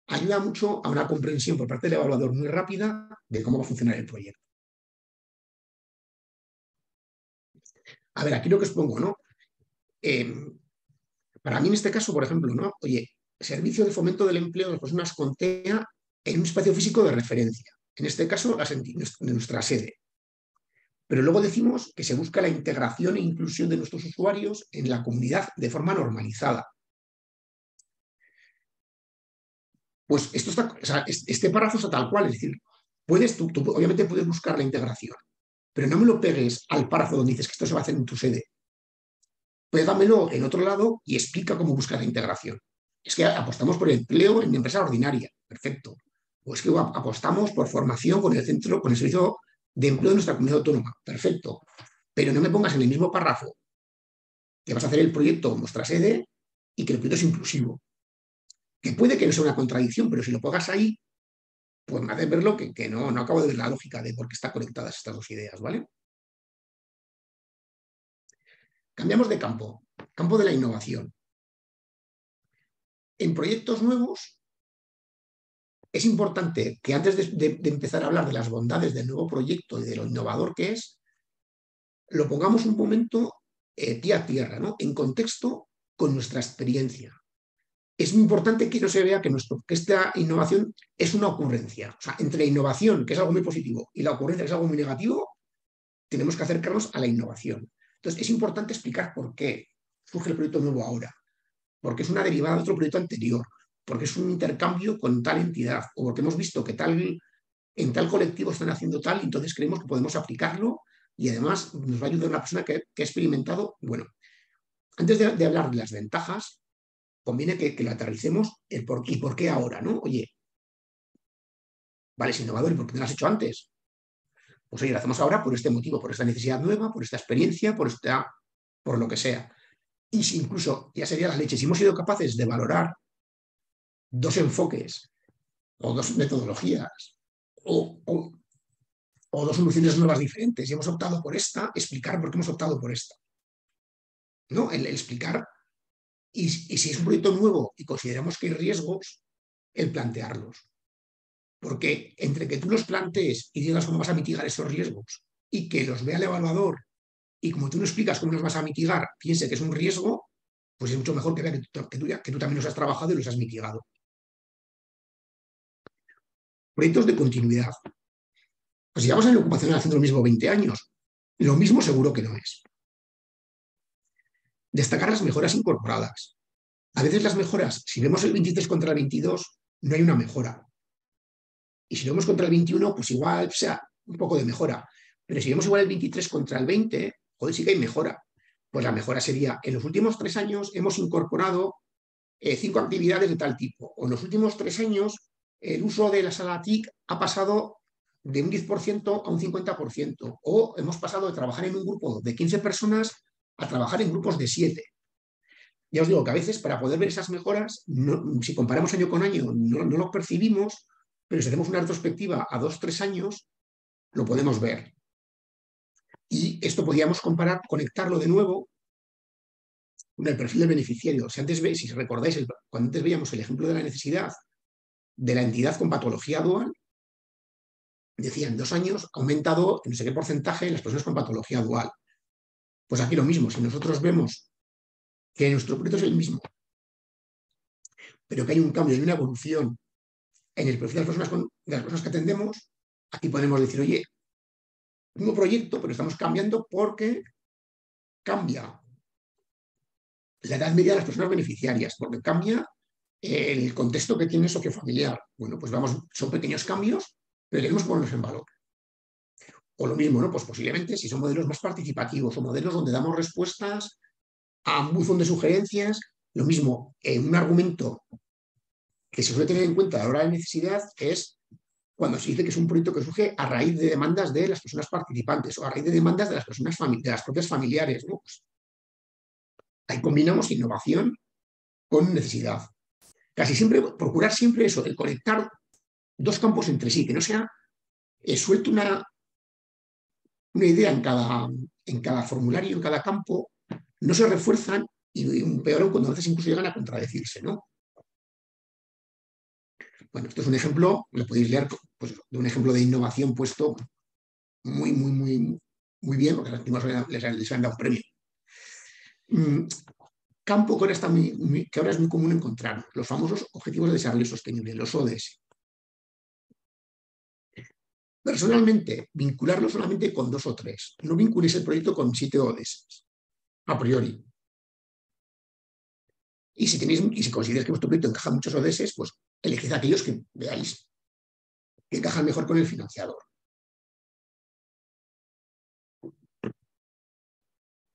ayuda mucho a una comprensión por parte del evaluador muy rápida de cómo va a funcionar el proyecto. A ver, aquí lo que os pongo, ¿no? Em, para mí, en este caso, por ejemplo, ¿no? Oye, servicio de fomento del empleo de personas con TEA en un espacio físico de referencia. En este caso, en nuestra sede. Pero luego decimos que se busca la integración e inclusión de nuestros usuarios en la comunidad de forma normalizada. Pues esto este párrafo está tal cual, es decir, puedes, tú, obviamente puedes buscar la integración, pero no me lo pegues al párrafo donde dices que esto se va a hacer en tu sede, pégamelo en otro lado y explica cómo buscar la integración. Es que apostamos por empleo en empresa ordinaria, perfecto. O es que apostamos por formación con el centro, con el servicio de empleo de nuestra comunidad autónoma, perfecto. Pero no me pongas en el mismo párrafo que vas a hacer el proyecto en nuestra sede y que el proyecto es inclusivo. Que puede que no sea una contradicción, pero si lo pongas ahí, pues me hace verlo que, que no, no acabo de ver la lógica de por qué están conectadas estas dos ideas, ¿vale? Cambiamos de campo, campo de la innovación. En proyectos nuevos es importante que antes de, empezar a hablar de las bondades del nuevo proyecto y de lo innovador que es, lo pongamos un momento eh, tía a tierra, ¿no? en contexto con nuestra experiencia. Es muy importante que no se vea que, nuestro, que esta innovación es una ocurrencia. O sea, entre la innovación, que es algo muy positivo, y la ocurrencia, que es algo muy negativo, tenemos que acercarnos a la innovación. Entonces, es importante explicar por qué surge el proyecto nuevo ahora, porque es una derivada de otro proyecto anterior, porque es un intercambio con tal entidad, o porque hemos visto que tal, en tal colectivo están haciendo tal, entonces creemos que podemos aplicarlo y además nos va a ayudar una persona que, ha experimentado. Bueno, antes de, hablar de las ventajas, conviene que, que el por, y por qué ahora, ¿no? Oye, vale, es innovador, ¿y por qué no lo has hecho antes? Pues oye, lo hacemos ahora por este motivo, por esta necesidad nueva, por esta experiencia, por, esta, por lo que sea. Y si incluso, ya sería la leche, si hemos sido capaces de valorar dos enfoques o dos metodologías o, dos soluciones nuevas diferentes y hemos optado por esta, explicar por qué hemos optado por esta. ¿No? El, explicar, y, si es un proyecto nuevo y consideramos que hay riesgos, el plantearlos. Porque entre que tú los plantees y digas cómo vas a mitigar esos riesgos y que los vea el evaluador y como tú no explicas cómo los vas a mitigar, piense que es un riesgo, pues es mucho mejor que vea que tú, que tú también los has trabajado y los has mitigado. Proyectos de continuidad. Pues si llevamos en la ocupación haciendo lo mismo 20 años, lo mismo seguro que no es. Destacar las mejoras incorporadas. A veces las mejoras, si vemos el 23 contra el 22, no hay una mejora. Y si lo vemos contra el 21, pues igual sea un poco de mejora. Pero si vemos igual el 23 contra el 20, joder, sí que hay mejora. Pues la mejora sería, en los últimos tres años hemos incorporado eh, cinco actividades de tal tipo. O en los últimos tres años el uso de la sala TIC ha pasado de un 10% a un 50%. O hemos pasado de trabajar en un grupo de 15 personas a trabajar en grupos de 7. Ya os digo que a veces para poder ver esas mejoras, si comparamos año con año, no, no lo percibimos pero si hacemos una retrospectiva a dos, tres años, lo podemos ver. Y esto podríamos comparar, conectarlo de nuevo con el perfil del beneficiario. Si antes si recordáis, cuando antes veíamos el ejemplo de la necesidad de la entidad con patología dual, decía en dos años ha aumentado en no sé qué porcentaje las personas con patología dual. Pues aquí lo mismo, si nosotros vemos que nuestro proyecto es el mismo, pero que hay un cambio, hay una evolución en el perfil de las personas, de las personas que atendemos, aquí podemos decir, oye, mismo proyecto, pero estamos cambiando porque cambia la edad media de las personas beneficiarias, porque cambia el contexto que tiene sociofamiliar. Bueno, pues vamos, son pequeños cambios, pero queremos ponerlos en valor. O lo mismo, ¿no? Pues posiblemente si son modelos más participativos o modelos donde damos respuestas a un buzón de sugerencias, lo mismo, en un argumento que se suele tener en cuenta a la hora de necesidad es cuando se dice que es un proyecto que surge a raíz de demandas de las personas participantes o a raíz de demandas de las personas de las propias familiares. Pues ahí combinamos innovación con necesidad. Casi siempre, procurar siempre eso, el conectar dos campos entre sí, que no sea eh, suelto una, una idea en cada, en cada formulario, en cada campo, no se refuerzan y peor cuando a veces incluso llegan a contradecirse, ¿no? Bueno, esto es un ejemplo, lo podéis leer, pues, de un ejemplo de innovación puesto muy, muy, muy, muy bien, porque les, les han dado un premio. Mm, campo que ahora, está que ahora es muy común encontrar, los famosos Objetivos de Desarrollo Sostenible, los ODS. Personalmente, vincularlo solamente con dos o tres. No vinculéis el proyecto con siete ODS, a priori. Y si, tenéis, y si consideráis que vuestro proyecto encaja muchos ODS, pues elegid aquellos que veáis que encajan mejor con el financiador.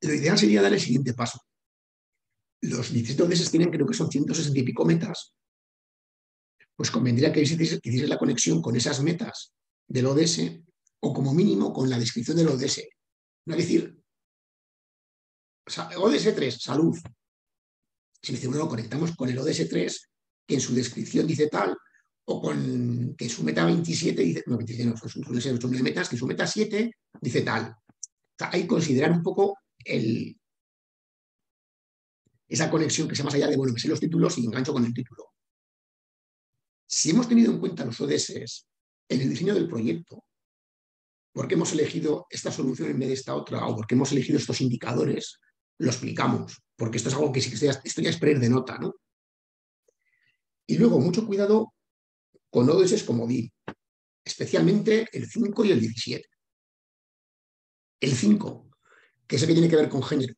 Lo ideal sería dar el siguiente paso. Los 17 ODS tienen, creo que son 160 y pico metas. Pues convendría que hicieseis la conexión con esas metas del ODS o como mínimo con la descripción del ODS. No es decir, ODS 3, salud, si dice, bueno, conectamos con el ODS 3, que en su descripción dice tal, o con que su meta 27 dice, no, 27 no, suele ser 8 metas, que su meta 7 dice tal. Hay que considerar un poco el, esa conexión que sea más allá de, bueno, que sé los títulos y engancho con el título. Si hemos tenido en cuenta los ODS en el diseño del proyecto, ¿por qué hemos elegido esta solución en vez de esta otra? ¿O por qué hemos elegido estos indicadores? Lo explicamos porque esto es algo que sí que esto ya es de nota, ¿no? Y luego, mucho cuidado con ODS como di, especialmente el 5 y el 17. El 5, que sé que tiene que ver con género.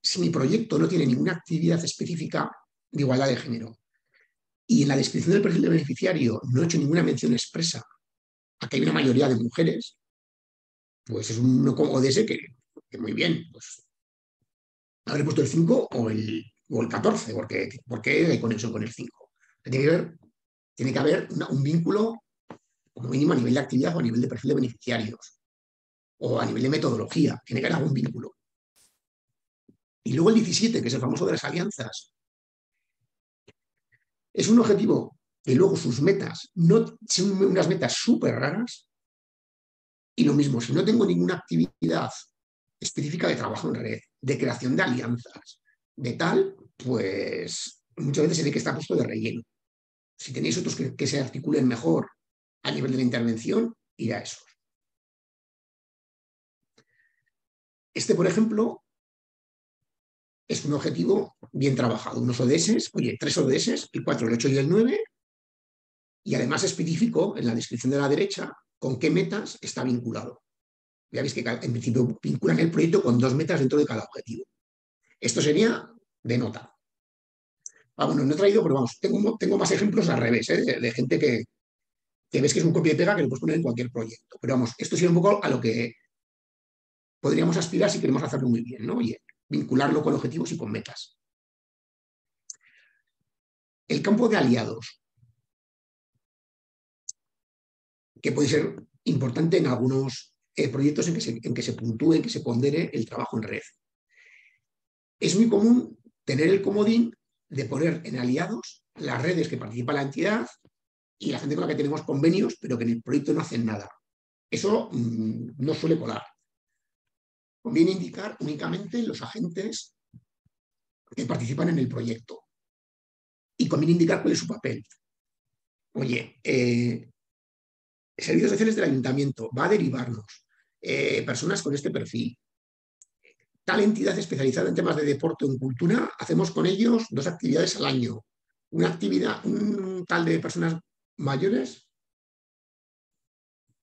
Si mi proyecto no tiene ninguna actividad específica de igualdad de género y en la descripción del perfil de beneficiario no he hecho ninguna mención expresa a que hay una mayoría de mujeres, pues es un ODS que, que muy bien, pues habré puesto el 5 o el, o el 14, porque, porque hay conexión con el 5. Tiene que haber, tiene que haber un vínculo como mínimo a nivel de actividad o a nivel de perfil de beneficiarios o a nivel de metodología, tiene que haber algún vínculo. Y luego el 17, que es el famoso de las alianzas, es un objetivo que luego sus metas no son unas metas súper raras. Y lo mismo, si no tengo ninguna actividad específica de trabajo en red, de creación de alianzas, de tal, pues muchas veces se ve que está puesto de relleno. Si tenéis otros que, se articulen mejor a nivel de la intervención, ir a esos. Este, por ejemplo, es un objetivo bien trabajado. Unos ODS, oye, tres ODS, el 4, el 8 y el 9, y además específico en la descripción de la derecha con qué metas está vinculado. Ya veis que en principio vinculan el proyecto con dos metas dentro de cada objetivo. Esto sería de nota. Ah, bueno, no he traído, pero vamos, tengo, más ejemplos al revés, ¿eh? de, gente que, que, ves que es un copia y pega que lo puedes poner en cualquier proyecto. Pero vamos, esto sería un poco a lo que podríamos aspirar si queremos hacerlo muy bien, ¿no? Oye, vincularlo con objetivos y con metas. El campo de aliados, que puede ser importante en algunos eh, proyectos en que, se, en que se puntúe, en que se pondere el trabajo en red. Es muy común tener el comodín de poner en aliados las redes que participa la entidad y la gente con la que tenemos convenios, pero que en el proyecto no hacen nada. Eso mm, no suele colar. Conviene indicar únicamente los agentes que participan en el proyecto. Y conviene indicar cuál es su papel. Oye, eh, servicios sociales del ayuntamiento va a derivarnos eh, personas con este perfil. Tal entidad especializada en temas de deporte o cultura, hacemos con ellos dos actividades al año. Una actividad, un tal de personas mayores,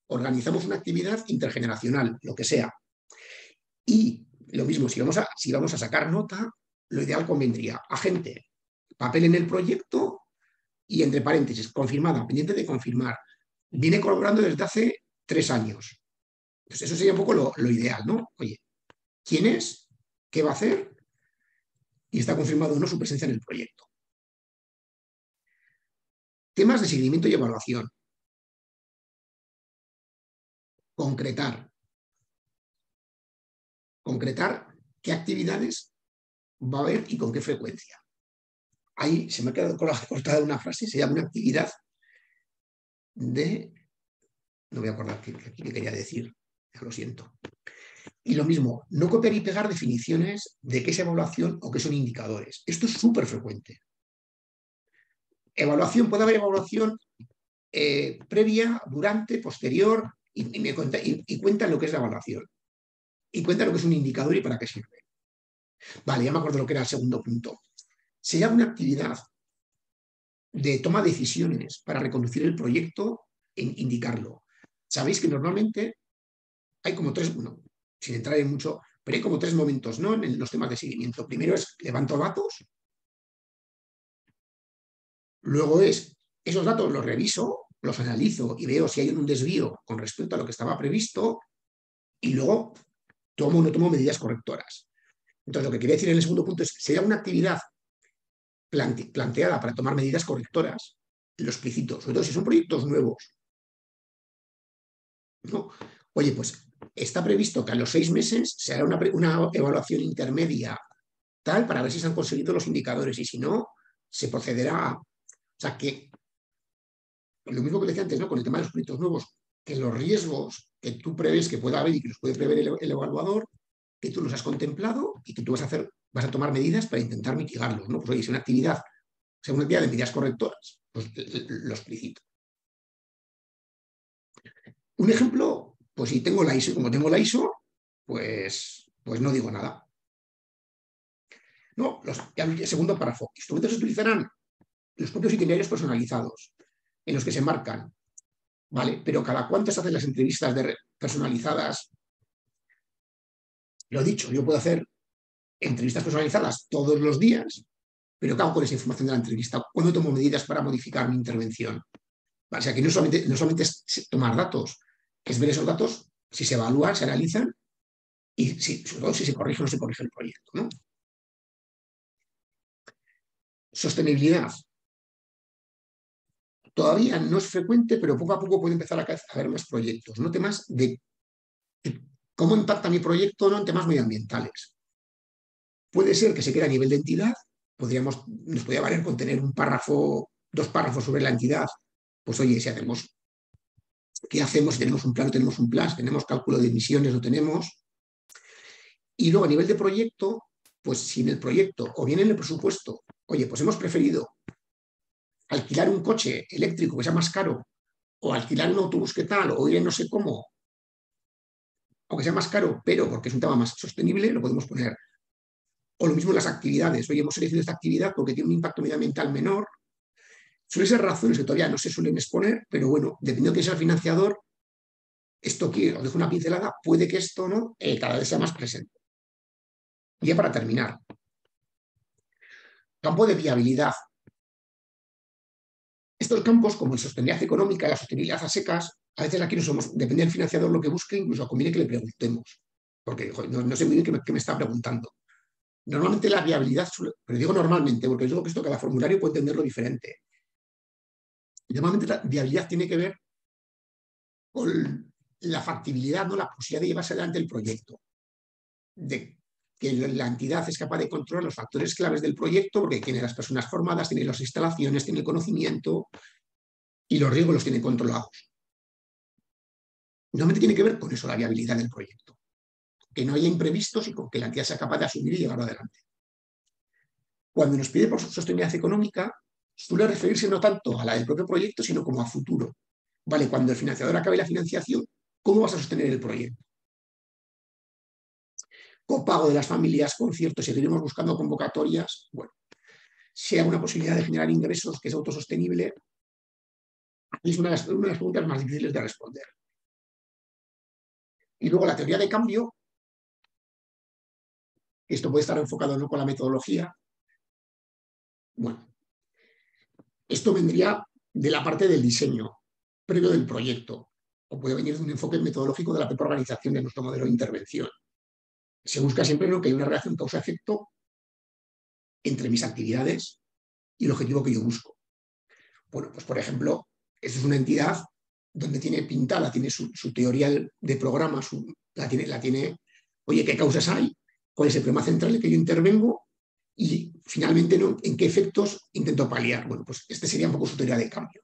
organizamos una actividad intergeneracional, lo que sea. Y lo mismo, si vamos a, si vamos a sacar nota, lo ideal convendría agente, papel en el proyecto y entre paréntesis, confirmada, pendiente de confirmar. Viene colaborando desde hace tres años. Pues eso sería un poco lo, ideal, ¿no? Oye, ¿quién es? ¿Qué va a hacer? Y está confirmado o no su presencia en el proyecto. Temas de seguimiento y evaluación. Concretar. Concretar qué actividades va a haber y con qué frecuencia. Ahí se me ha quedado (laughs) cortada una frase, se llama una actividad de... No voy a acordar qué, qué quería decir lo siento. Y lo mismo, no copiar y pegar definiciones de qué es evaluación o qué son indicadores. Esto es súper frecuente. Evaluación, puede haber evaluación eh, previa, durante, posterior, y, me cuenta, y, cuentan lo que es la evaluación. Y cuenta lo que es un indicador y para qué sirve. Vale, ya me acuerdo lo que era el segundo punto. Se llama una actividad de toma de decisiones para reconducir el proyecto e indicarlo. Sabéis que normalmente hay como tres, bueno, sin entrar en mucho, pero hay como tres momentos ¿no? en los temas de seguimiento. Primero es levanto datos, luego es esos datos los reviso, los analizo y veo si hay un desvío con respecto a lo que estaba previsto y luego tomo o no tomo medidas correctoras. Entonces, lo que quería decir en el segundo punto es, hay una actividad planteada para tomar medidas correctoras, lo explicito, sobre todo si son proyectos nuevos. ¿no? Oye, pues está previsto que a los seis meses se hará una, evaluación intermedia tal para ver si se han conseguido los indicadores y si no, se procederá. O sea que lo mismo que decía antes, ¿no? Con el tema de los proyectos nuevos, que los riesgos que tú prevés que pueda haber y que los puede prever el, evaluador, que tú los has contemplado y que tú vas a hacer, vas a tomar medidas para intentar mitigarlos, ¿no? Pues oye, una actividad, sea una actividad de medidas correctoras, pues lo explicito. Un ejemplo pues si tengo la ISO, como tengo la ISO, pues, pues no digo nada. No, los, segundo párrafo. Instrumentos se utilizarán los propios itinerarios personalizados, en los que se marcan, ¿vale? Pero cada cuánto se hacen las entrevistas personalizadas Lo dicho, yo puedo hacer entrevistas personalizadas todos los días, pero ¿qué hago con esa información de la entrevista? ¿Cuándo tomo medidas para modificar mi intervención? O sea, que no solamente es tomar datos, es ver esos datos, si se evalúan, se analizan y si, sobre todo si se corrige o no se corrige el proyecto. ¿no? Sostenibilidad. Todavía no es frecuente, pero poco a poco puede empezar a haber más proyectos, no temas de cómo impacta mi proyecto no en temas medioambientales. Puede ser que se quede a nivel de entidad, podríamos, nos podría valer con tener un párrafo, dos párrafos sobre la entidad. Pues oye, si hacemos, ¿qué hacemos? Tenemos un plan, tenemos un plan, tenemos cálculo de emisiones, lo tenemos. Y luego a nivel de proyecto, pues si en el proyecto o bien en el presupuesto, oye, pues hemos preferido alquilar un coche eléctrico que sea más caro, o alquilar un autobús que tal, o ir en no sé cómo, aunque sea más caro, pero porque es un tema más sostenible, lo podemos poner. O lo mismo en las actividades. Oye, hemos elegido esta actividad porque tiene un impacto medioambiental menor. Suelen ser razones que todavía no se suelen exponer, pero bueno, dependiendo de quién sea el financiador, esto que os dejo una pincelada, puede que esto no eh, cada vez sea más presente. Y ya para terminar, campo de viabilidad. Estos campos, como la sostenibilidad económica, la sostenibilidad a secas, a veces aquí no somos, depende del financiador lo que busque, incluso conviene que le preguntemos, porque no, sé muy bien qué me, está preguntando. Normalmente la viabilidad, pero digo normalmente, porque yo digo que esto cada formulario puede entenderlo diferente. Normalmente la viabilidad tiene que ver con la factibilidad, ¿no? la posibilidad de llevarse adelante el proyecto, de que la entidad es capaz de controlar los factores claves del proyecto, porque tiene las personas formadas, tiene las instalaciones, tiene el conocimiento y los riesgos los tiene controlados. Normalmente tiene que ver con eso, la viabilidad del proyecto. Que no haya imprevistos y con que la entidad sea capaz de asumir y llevarlo adelante. Cuando nos pide por sostenibilidad económica, suele referirse no tanto a la del propio proyecto, sino como a futuro. Vale, cuando el financiador acabe la financiación, ¿cómo vas a sostener el proyecto? copago de las familias, conciertos, seguiremos buscando convocatorias, bueno, sea una posibilidad de generar ingresos que es autosostenible, es una de, las, preguntas más difíciles de responder. Y luego la teoría de cambio, esto puede estar enfocado no con la metodología, bueno, esto vendría de la parte del diseño previo del proyecto, o puede venir de un enfoque metodológico de la propia organización de nuestro modelo de intervención se busca siempre que hay una relación causa-efecto entre mis actividades y el objetivo que yo busco. Bueno, pues por ejemplo, esta es una entidad donde tiene pintada, tiene su, teoría de programa, la, tiene, la tiene, oye, ¿qué causas hay? ¿Cuál es el problema central en que yo intervengo? Y finalmente. ¿en qué efectos intento paliar? Bueno, pues este sería un poco su teoría de cambio.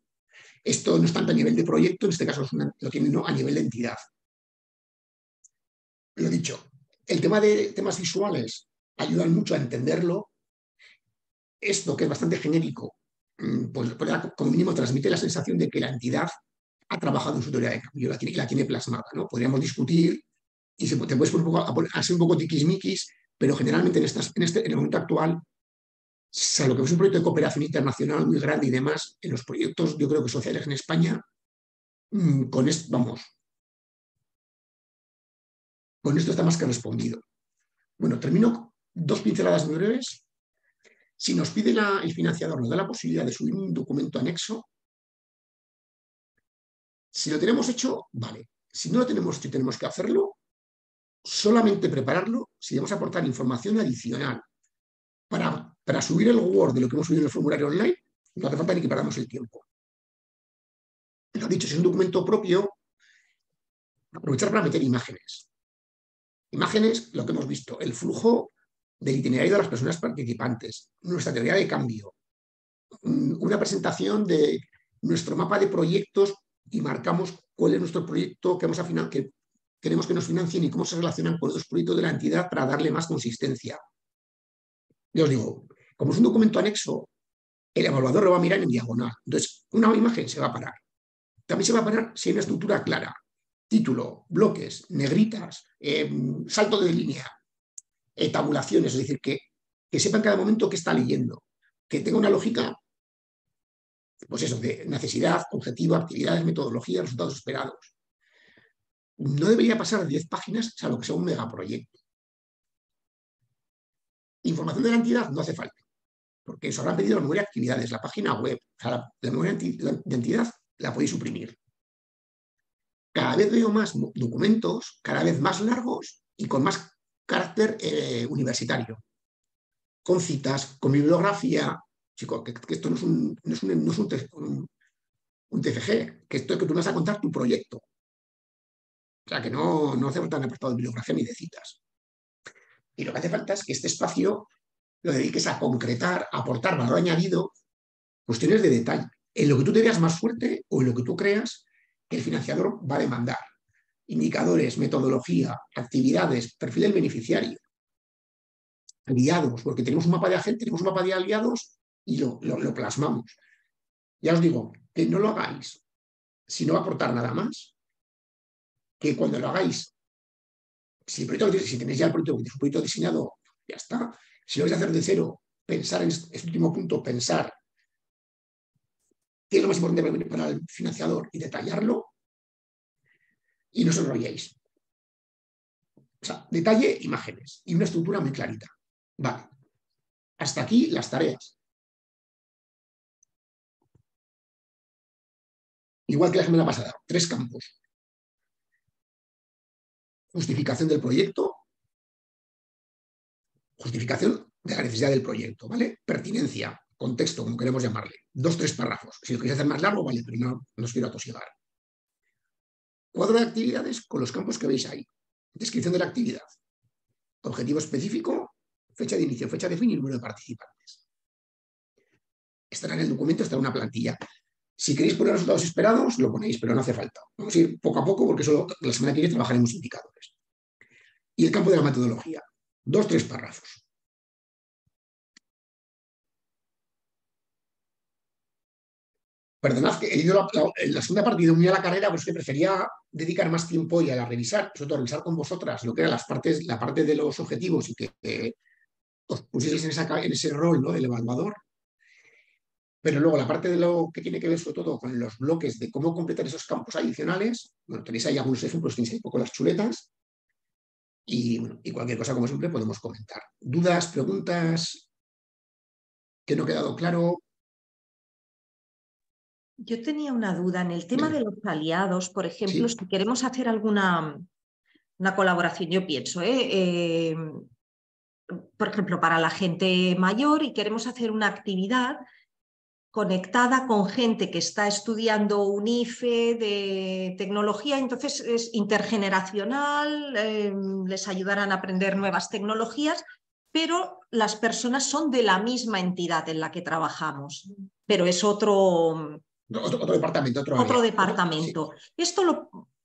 Esto no es tanto a nivel de proyecto, en este caso lo tiene ¿no? a nivel de entidad. Lo dicho, el tema de temas visuales ayudan mucho a entenderlo. Esto, que es bastante genérico, mm, pues como mínimo transmite la sensación de que la entidad ha trabajado en su teoría de cambio la la tiene plasmada. ¿no? Podríamos discutir y se, te puedes poner un poco, a, ser un poco tiquismiquis, pero generalmente en, este, el momento actual, salvo que es un proyecto de cooperación internacional muy grande y demás, en los proyectos, yo creo que sociales en España, mm, con esto, con esto está más que respondido. Bueno, termino dos pinceladas muy breves. Si nos pide el financiador, nos da la posibilidad de subir un documento anexo. Si lo tenemos hecho, vale. Si no lo tenemos hecho tenemos que hacerlo, solamente prepararlo si debemos aportar información adicional para, para subir el Word de lo que hemos subido en el formulario online, no hace falta ni que perdamos el tiempo. Lo dicho, si es un documento propio, aprovechar para meter imágenes. Imágenes, lo que hemos visto, el flujo del itinerario de las personas participantes, nuestra teoría de cambio, mm, una presentación de nuestro mapa de proyectos y marcamos cuál es nuestro proyecto que, vamos a que queremos que nos financien y cómo se relacionan con los proyectos de la entidad para darle más consistencia. Yo os digo, como es un documento anexo, el evaluador lo va a mirar en diagonal. Entonces, una imagen se va a parar. También se va a parar si hay una estructura clara título, bloques, negritas, eh, salto de línea, eh, tabulaciones, es decir, que, que sepa en cada momento qué está leyendo, que tenga una lógica, pues eso, de necesidad, objetivo, actividades, metodología, resultados esperados. No debería pasar de 10 páginas, salvo que sea un megaproyecto. Información de la entidad no hace falta, porque eso habrán pedido de actividades, la página web, o sea, la, memoria de entidad la podéis suprimir. Cada vez veo más documentos, cada vez más largos y con más carácter eh, universitario, con citas, con bibliografía. Chico, que, esto no es un, no es un, no es un, que esto es que tú vas a contar tu proyecto. O sea, que no, no hace falta un apartado de bibliografía ni de citas. Y lo que hace falta es que este espacio lo dediques a concretar, aportar valor añadido, cuestiones de detalle, en lo que tú te veas más fuerte o en lo que tú creas que el financiador va a demandar indicadores, metodología, actividades, perfil del beneficiario, aliados, porque tenemos un mapa de agentes, tenemos un mapa de aliados y lo, plasmamos. Ya os digo, que no lo hagáis si no va a aportar nada más, que cuando lo hagáis, si, si tenéis ya el proyecto, un proyecto diseñado, ya está. Si lo vais a hacer de cero, pensar en este, este último punto, pensar qué es lo más importante para el financiador y detallarlo, y no os enrolléis. O sea, detalle, imágenes y una estructura muy clarita. Vale. Hasta aquí las tareas. Igual que la semana pasada, tres campos. Justificación del proyecto, justificación de la necesidad del proyecto, ¿vale? Pertinencia, contexto, como queremos llamarle. Dos, tres párrafos. Si lo queréis hacer más largo, vale, pero no, no os quiero atosigar. Cuadro de actividades con los campos que veis ahí. Descripción de la actividad. Objetivo específico, fecha de inicio, fecha de fin y número de participantes. Estará en el documento, estará una plantilla. Si queréis poner resultados esperados, lo ponéis, pero no hace falta. Vamos a ir poco a poco porque solo la semana que viene trabajaremos indicadores. Y el campo de la metodología. Dos, tres párrafos. Perdonad que he ido la, la, segunda partida muy a la carrera, pues que prefería dedicar más tiempo y a la revisar, sobre todo revisar con vosotras lo que eran las partes, la parte de los objetivos y que os pusieseis en, ese rol ¿no? del evaluador. Pero luego la parte de lo que tiene que ver sobre todo con los bloques de cómo completar esos campos adicionales, bueno, tenéis ahí algunos ejemplos, tenéis ahí un poco las chuletas. Y, bueno, y cualquier cosa, como siempre, podemos comentar. ¿Dudas, preguntas? ¿Que no ha quedado claro? Yo tenía una duda en el tema de los aliados, por ejemplo, si queremos hacer alguna una colaboración, yo pienso, ¿eh? Eh, por ejemplo, para la gente mayor y queremos hacer una actividad conectada con gente que está estudiando un IFE de tecnología, entonces es intergeneracional, eh, les ayudarán a aprender nuevas tecnologías, pero las personas son de la misma entidad en la que trabajamos, pero es otro, otro, departamento. Otro, departamento. ¿Esto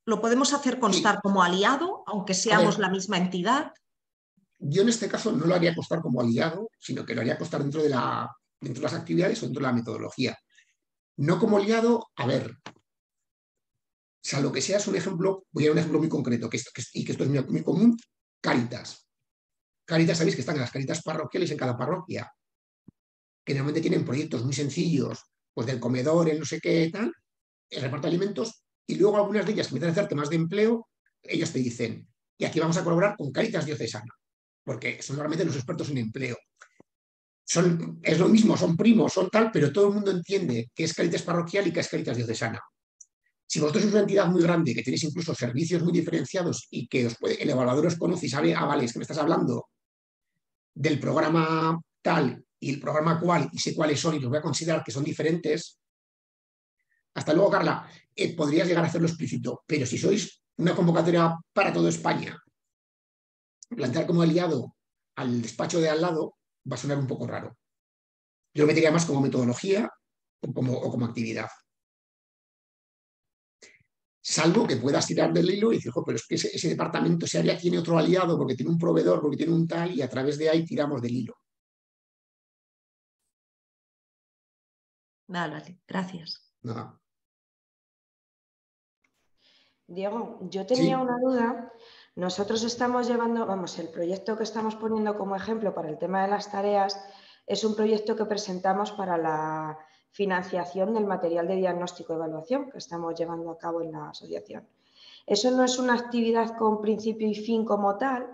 lo, podemos hacer constar como aliado, aunque seamos la misma entidad? Yo en este caso no lo haría constar como aliado, sino que lo haría constar dentro de, la, dentro de las actividades o dentro de la metodología. No como aliado, a ver, lo que sea es un ejemplo, voy a dar un ejemplo muy concreto, que, y que esto es muy, común, Caritas. Caritas, sabéis que están en las caritas parroquiales en cada parroquia, que normalmente tienen proyectos muy sencillos, pues del comedor, el no sé qué, tal, el reparto de alimentos, y luego algunas de ellas que empiezan a hacer temas de empleo, ellos te dicen, y aquí vamos a colaborar con Caritas Diocesana, porque son normalmente los expertos en empleo. Es lo mismo, son primos, son tal, pero todo el mundo entiende que es Caritas parroquial y que es Caritas Diocesana. Si vosotros sois una entidad muy grande, que tenéis incluso servicios muy diferenciados y que os puede, el evaluador os conoce y sabe, ah, vale, es que me estás hablando del programa tal y el programa cuál y sé cuáles son y los voy a considerar que son diferentes. Hasta luego, Carla. Eh, podrías llegar a hacerlo explícito, pero si sois una convocatoria para toda España, plantear como aliado al despacho de al lado va a sonar un poco raro. Yo lo metería más como metodología o como, o como actividad. Salvo que puedas tirar del hilo y decir, pero es que ese, ese departamento, ese área tiene otro aliado porque tiene un proveedor, porque tiene un tal, y a través de ahí tiramos del hilo. Vale, gracias. Diego, yo tenía una duda. Nosotros estamos llevando, vamos, el proyecto que estamos poniendo como ejemplo para el tema de las tareas es un proyecto que presentamos para la financiación del material de diagnóstico y evaluación que estamos llevando a cabo en la asociación. Eso no es una actividad con principio y fin como tal,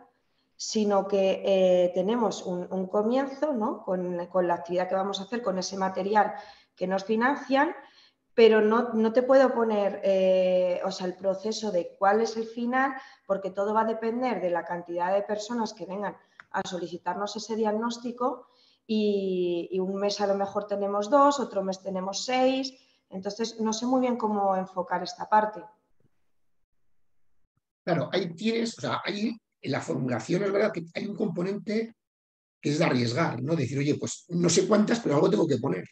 sino que eh, tenemos un, comienzo ¿no? con, la actividad que vamos a hacer, con ese material que nos financian, pero no, te puedo poner eh, o sea, el proceso de cuál es el final, porque todo va a depender de la cantidad de personas que vengan a solicitarnos ese diagnóstico y, y un mes a lo mejor tenemos dos, otro mes tenemos seis, entonces no sé muy bien cómo enfocar esta parte. Claro, ahí tienes, o sea, ahí en la formulación es verdad que hay un componente que es de arriesgar, ¿no? Decir, oye, pues no sé cuántas, pero algo tengo que poner.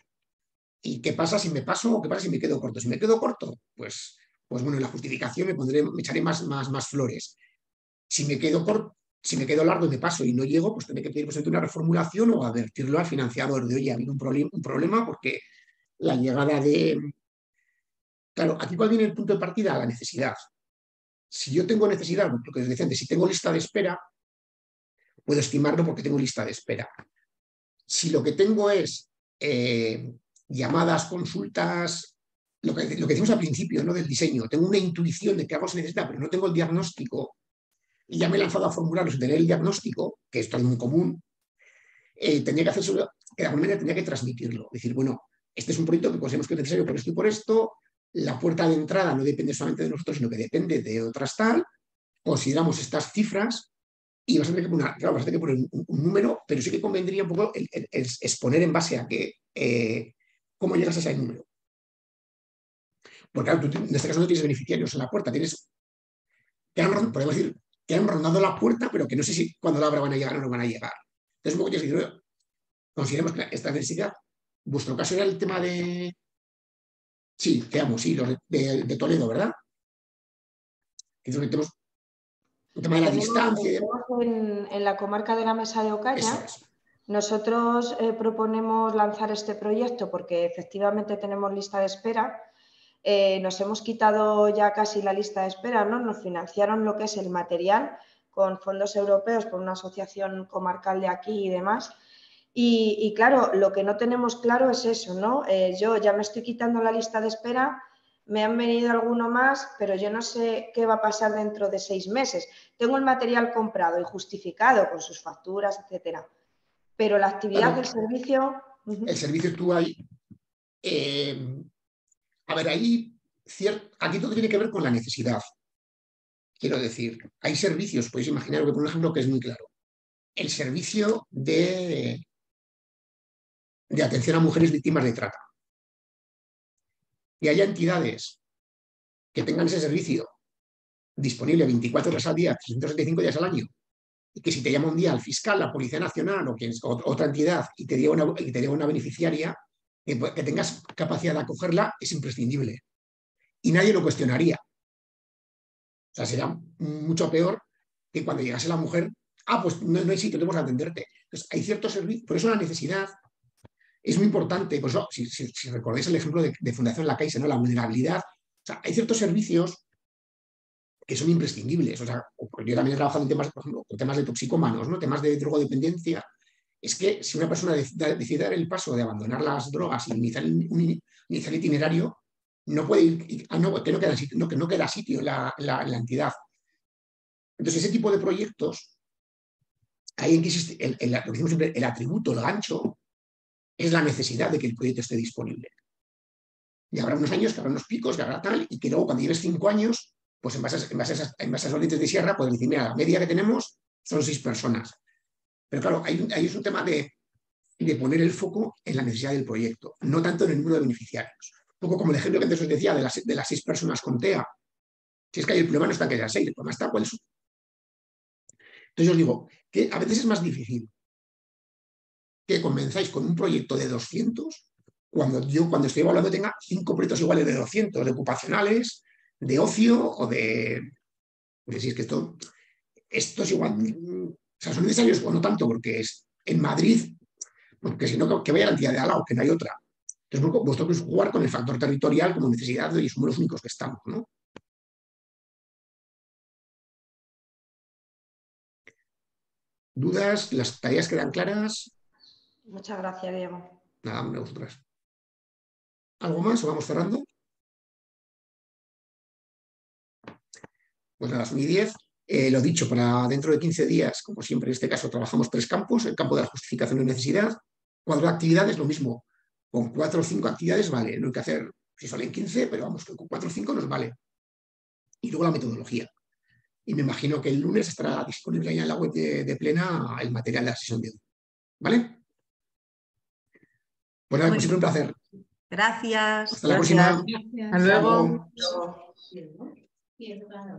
¿Y qué pasa si me paso o qué pasa si me quedo corto? Si me quedo corto, pues, pues bueno, en la justificación me pondré, me echaré más, más, más flores. Si me quedo corto, si me quedo largo y me paso y no llego, pues tendré que pedir pues, una reformulación o advertirlo al financiador de, oye, ha habido un, problema porque la llegada de... Claro, aquí cuál viene el punto de partida, la necesidad si yo tengo necesidad, lo que decía si tengo lista de espera, puedo estimarlo porque tengo lista de espera. Si lo que tengo es eh, llamadas, consultas, lo que, lo decimos al principio ¿no? del diseño, tengo una intuición de que algo se necesita, pero no tengo el diagnóstico, y ya me he lanzado a formularios tener el diagnóstico, que esto es muy común, eh, tendría que hacer que de alguna manera tendría que transmitirlo. Decir, bueno, este es un proyecto que consideramos que es necesario por esto y por esto, la puerta de entrada no depende solamente de nosotros, sino que depende de otras tal, consideramos estas cifras y vas a tener que poner, claro, a tener que poner un, número, pero sí que convendría un poco exponer en base a que, eh, cómo llegas a ese número. Porque claro, tú en este caso no tienes beneficiarios en la puerta, tienes, que han, podemos decir, que han rondado la puerta, pero que no sé si cuando la abra van a llegar o no van a llegar. Entonces, un poco tienes que decir, consideremos que esta necesidad, vuestro caso era el tema de, Sí, quedamos, sí, los de, Toledo, ¿verdad? Entonces tenemos el tema de la distancia. En, la comarca de la Mesa de Ocaña, nosotros eh, proponemos lanzar este proyecto porque efectivamente tenemos lista de espera. Eh, nos hemos quitado ya casi la lista de espera, ¿no? Nos financiaron lo que es el material con fondos europeos por una asociación comarcal de aquí y demás. Y, claro, lo que no tenemos claro es eso, ¿no? Eh, yo ya me estoy quitando la lista de espera, me han venido alguno más, pero yo no sé qué va a pasar dentro de seis meses. Tengo el material comprado y justificado con sus facturas, etcétera. Pero la actividad del servicio. El servicio tú hay. Eh, a ver, ahí aquí todo tiene que ver con la necesidad. Quiero decir, hay servicios, podéis imaginar que por ejemplo que es muy claro. El servicio de de atención a mujeres víctimas de trata. Y haya entidades que tengan ese servicio disponible 24 horas al día, 365 días al año, que si te llama un día el fiscal, la Policía Nacional o, quien, otra entidad y te diga una, beneficiaria, que, tengas capacidad de acogerla, es imprescindible. Y nadie lo cuestionaría. O sea, sería mucho peor que cuando llegase la mujer, ah, pues no, hay sitio, tenemos que atenderte. Entonces, hay ciertos servicios, por eso la necesidad es muy importante, pues si, recordáis el ejemplo de, Fundación La Caixa, ¿no? la vulnerabilidad, o sea, hay ciertos servicios que son imprescindibles. O sea, yo también he trabajado en temas, por ejemplo, con temas de toxicómanos, ¿no? temas de drogodependencia. Es que si una persona decide dar el paso de abandonar las drogas y iniciar, un, itinerario, no puede ir, ah, no, que, no queda, que no queda sitio la, entidad. Entonces, ese tipo de proyectos, hay en que existe el, el atributo, el gancho, es la necesidad de que el proyecto esté disponible. Y habrá unos años que habrá unos picos, que habrá tal, y que luego cuando lleves cinco años, pues en base a, en base en de sierra, puedes decir, mira, la media que tenemos son seis personas. Pero claro, ahí, es un tema de, de, poner el foco en la necesidad del proyecto, no tanto en el número de beneficiarios. Un poco como el ejemplo que antes os decía de las, de las seis personas con TEA. Si es que el problema no está que haya seis, el problema está cuál es. Entonces os digo que a veces es más difícil que comenzáis con un proyecto de 200, cuando yo cuando estoy evaluando tenga cinco proyectos iguales de 200, de ocupacionales, de ocio o de... Decís que esto, esto es igual, o sea, son necesarios o no tanto, porque es en Madrid, porque si no, que vaya la entidad de al lado, que no hay otra. Entonces, vosotros jugar con el factor territorial como necesidad y somos los únicos que estamos, ¿no? ¿Dudas? ¿Las tareas quedan claras? Muchas gracias, Diego. Nada, a vosotras. ¿Algo más o vamos cerrando? Pues nada, son y 10. Eh, lo dicho, para dentro de 15 días, como siempre en este caso, trabajamos tres campos, el campo de la justificación de necesidad, cuadro de actividades, lo mismo, con cuatro o cinco actividades vale, no hay que hacer, si salen 15, pero vamos, con cuatro o cinco nos vale. Y luego la metodología. Y me imagino que el lunes estará disponible ya en la web de, Plena el material de la sesión de hoy. ¿Vale? Pues nada, como siempre un placer. Gracias. Hasta la próxima. Hasta luego. Yes, but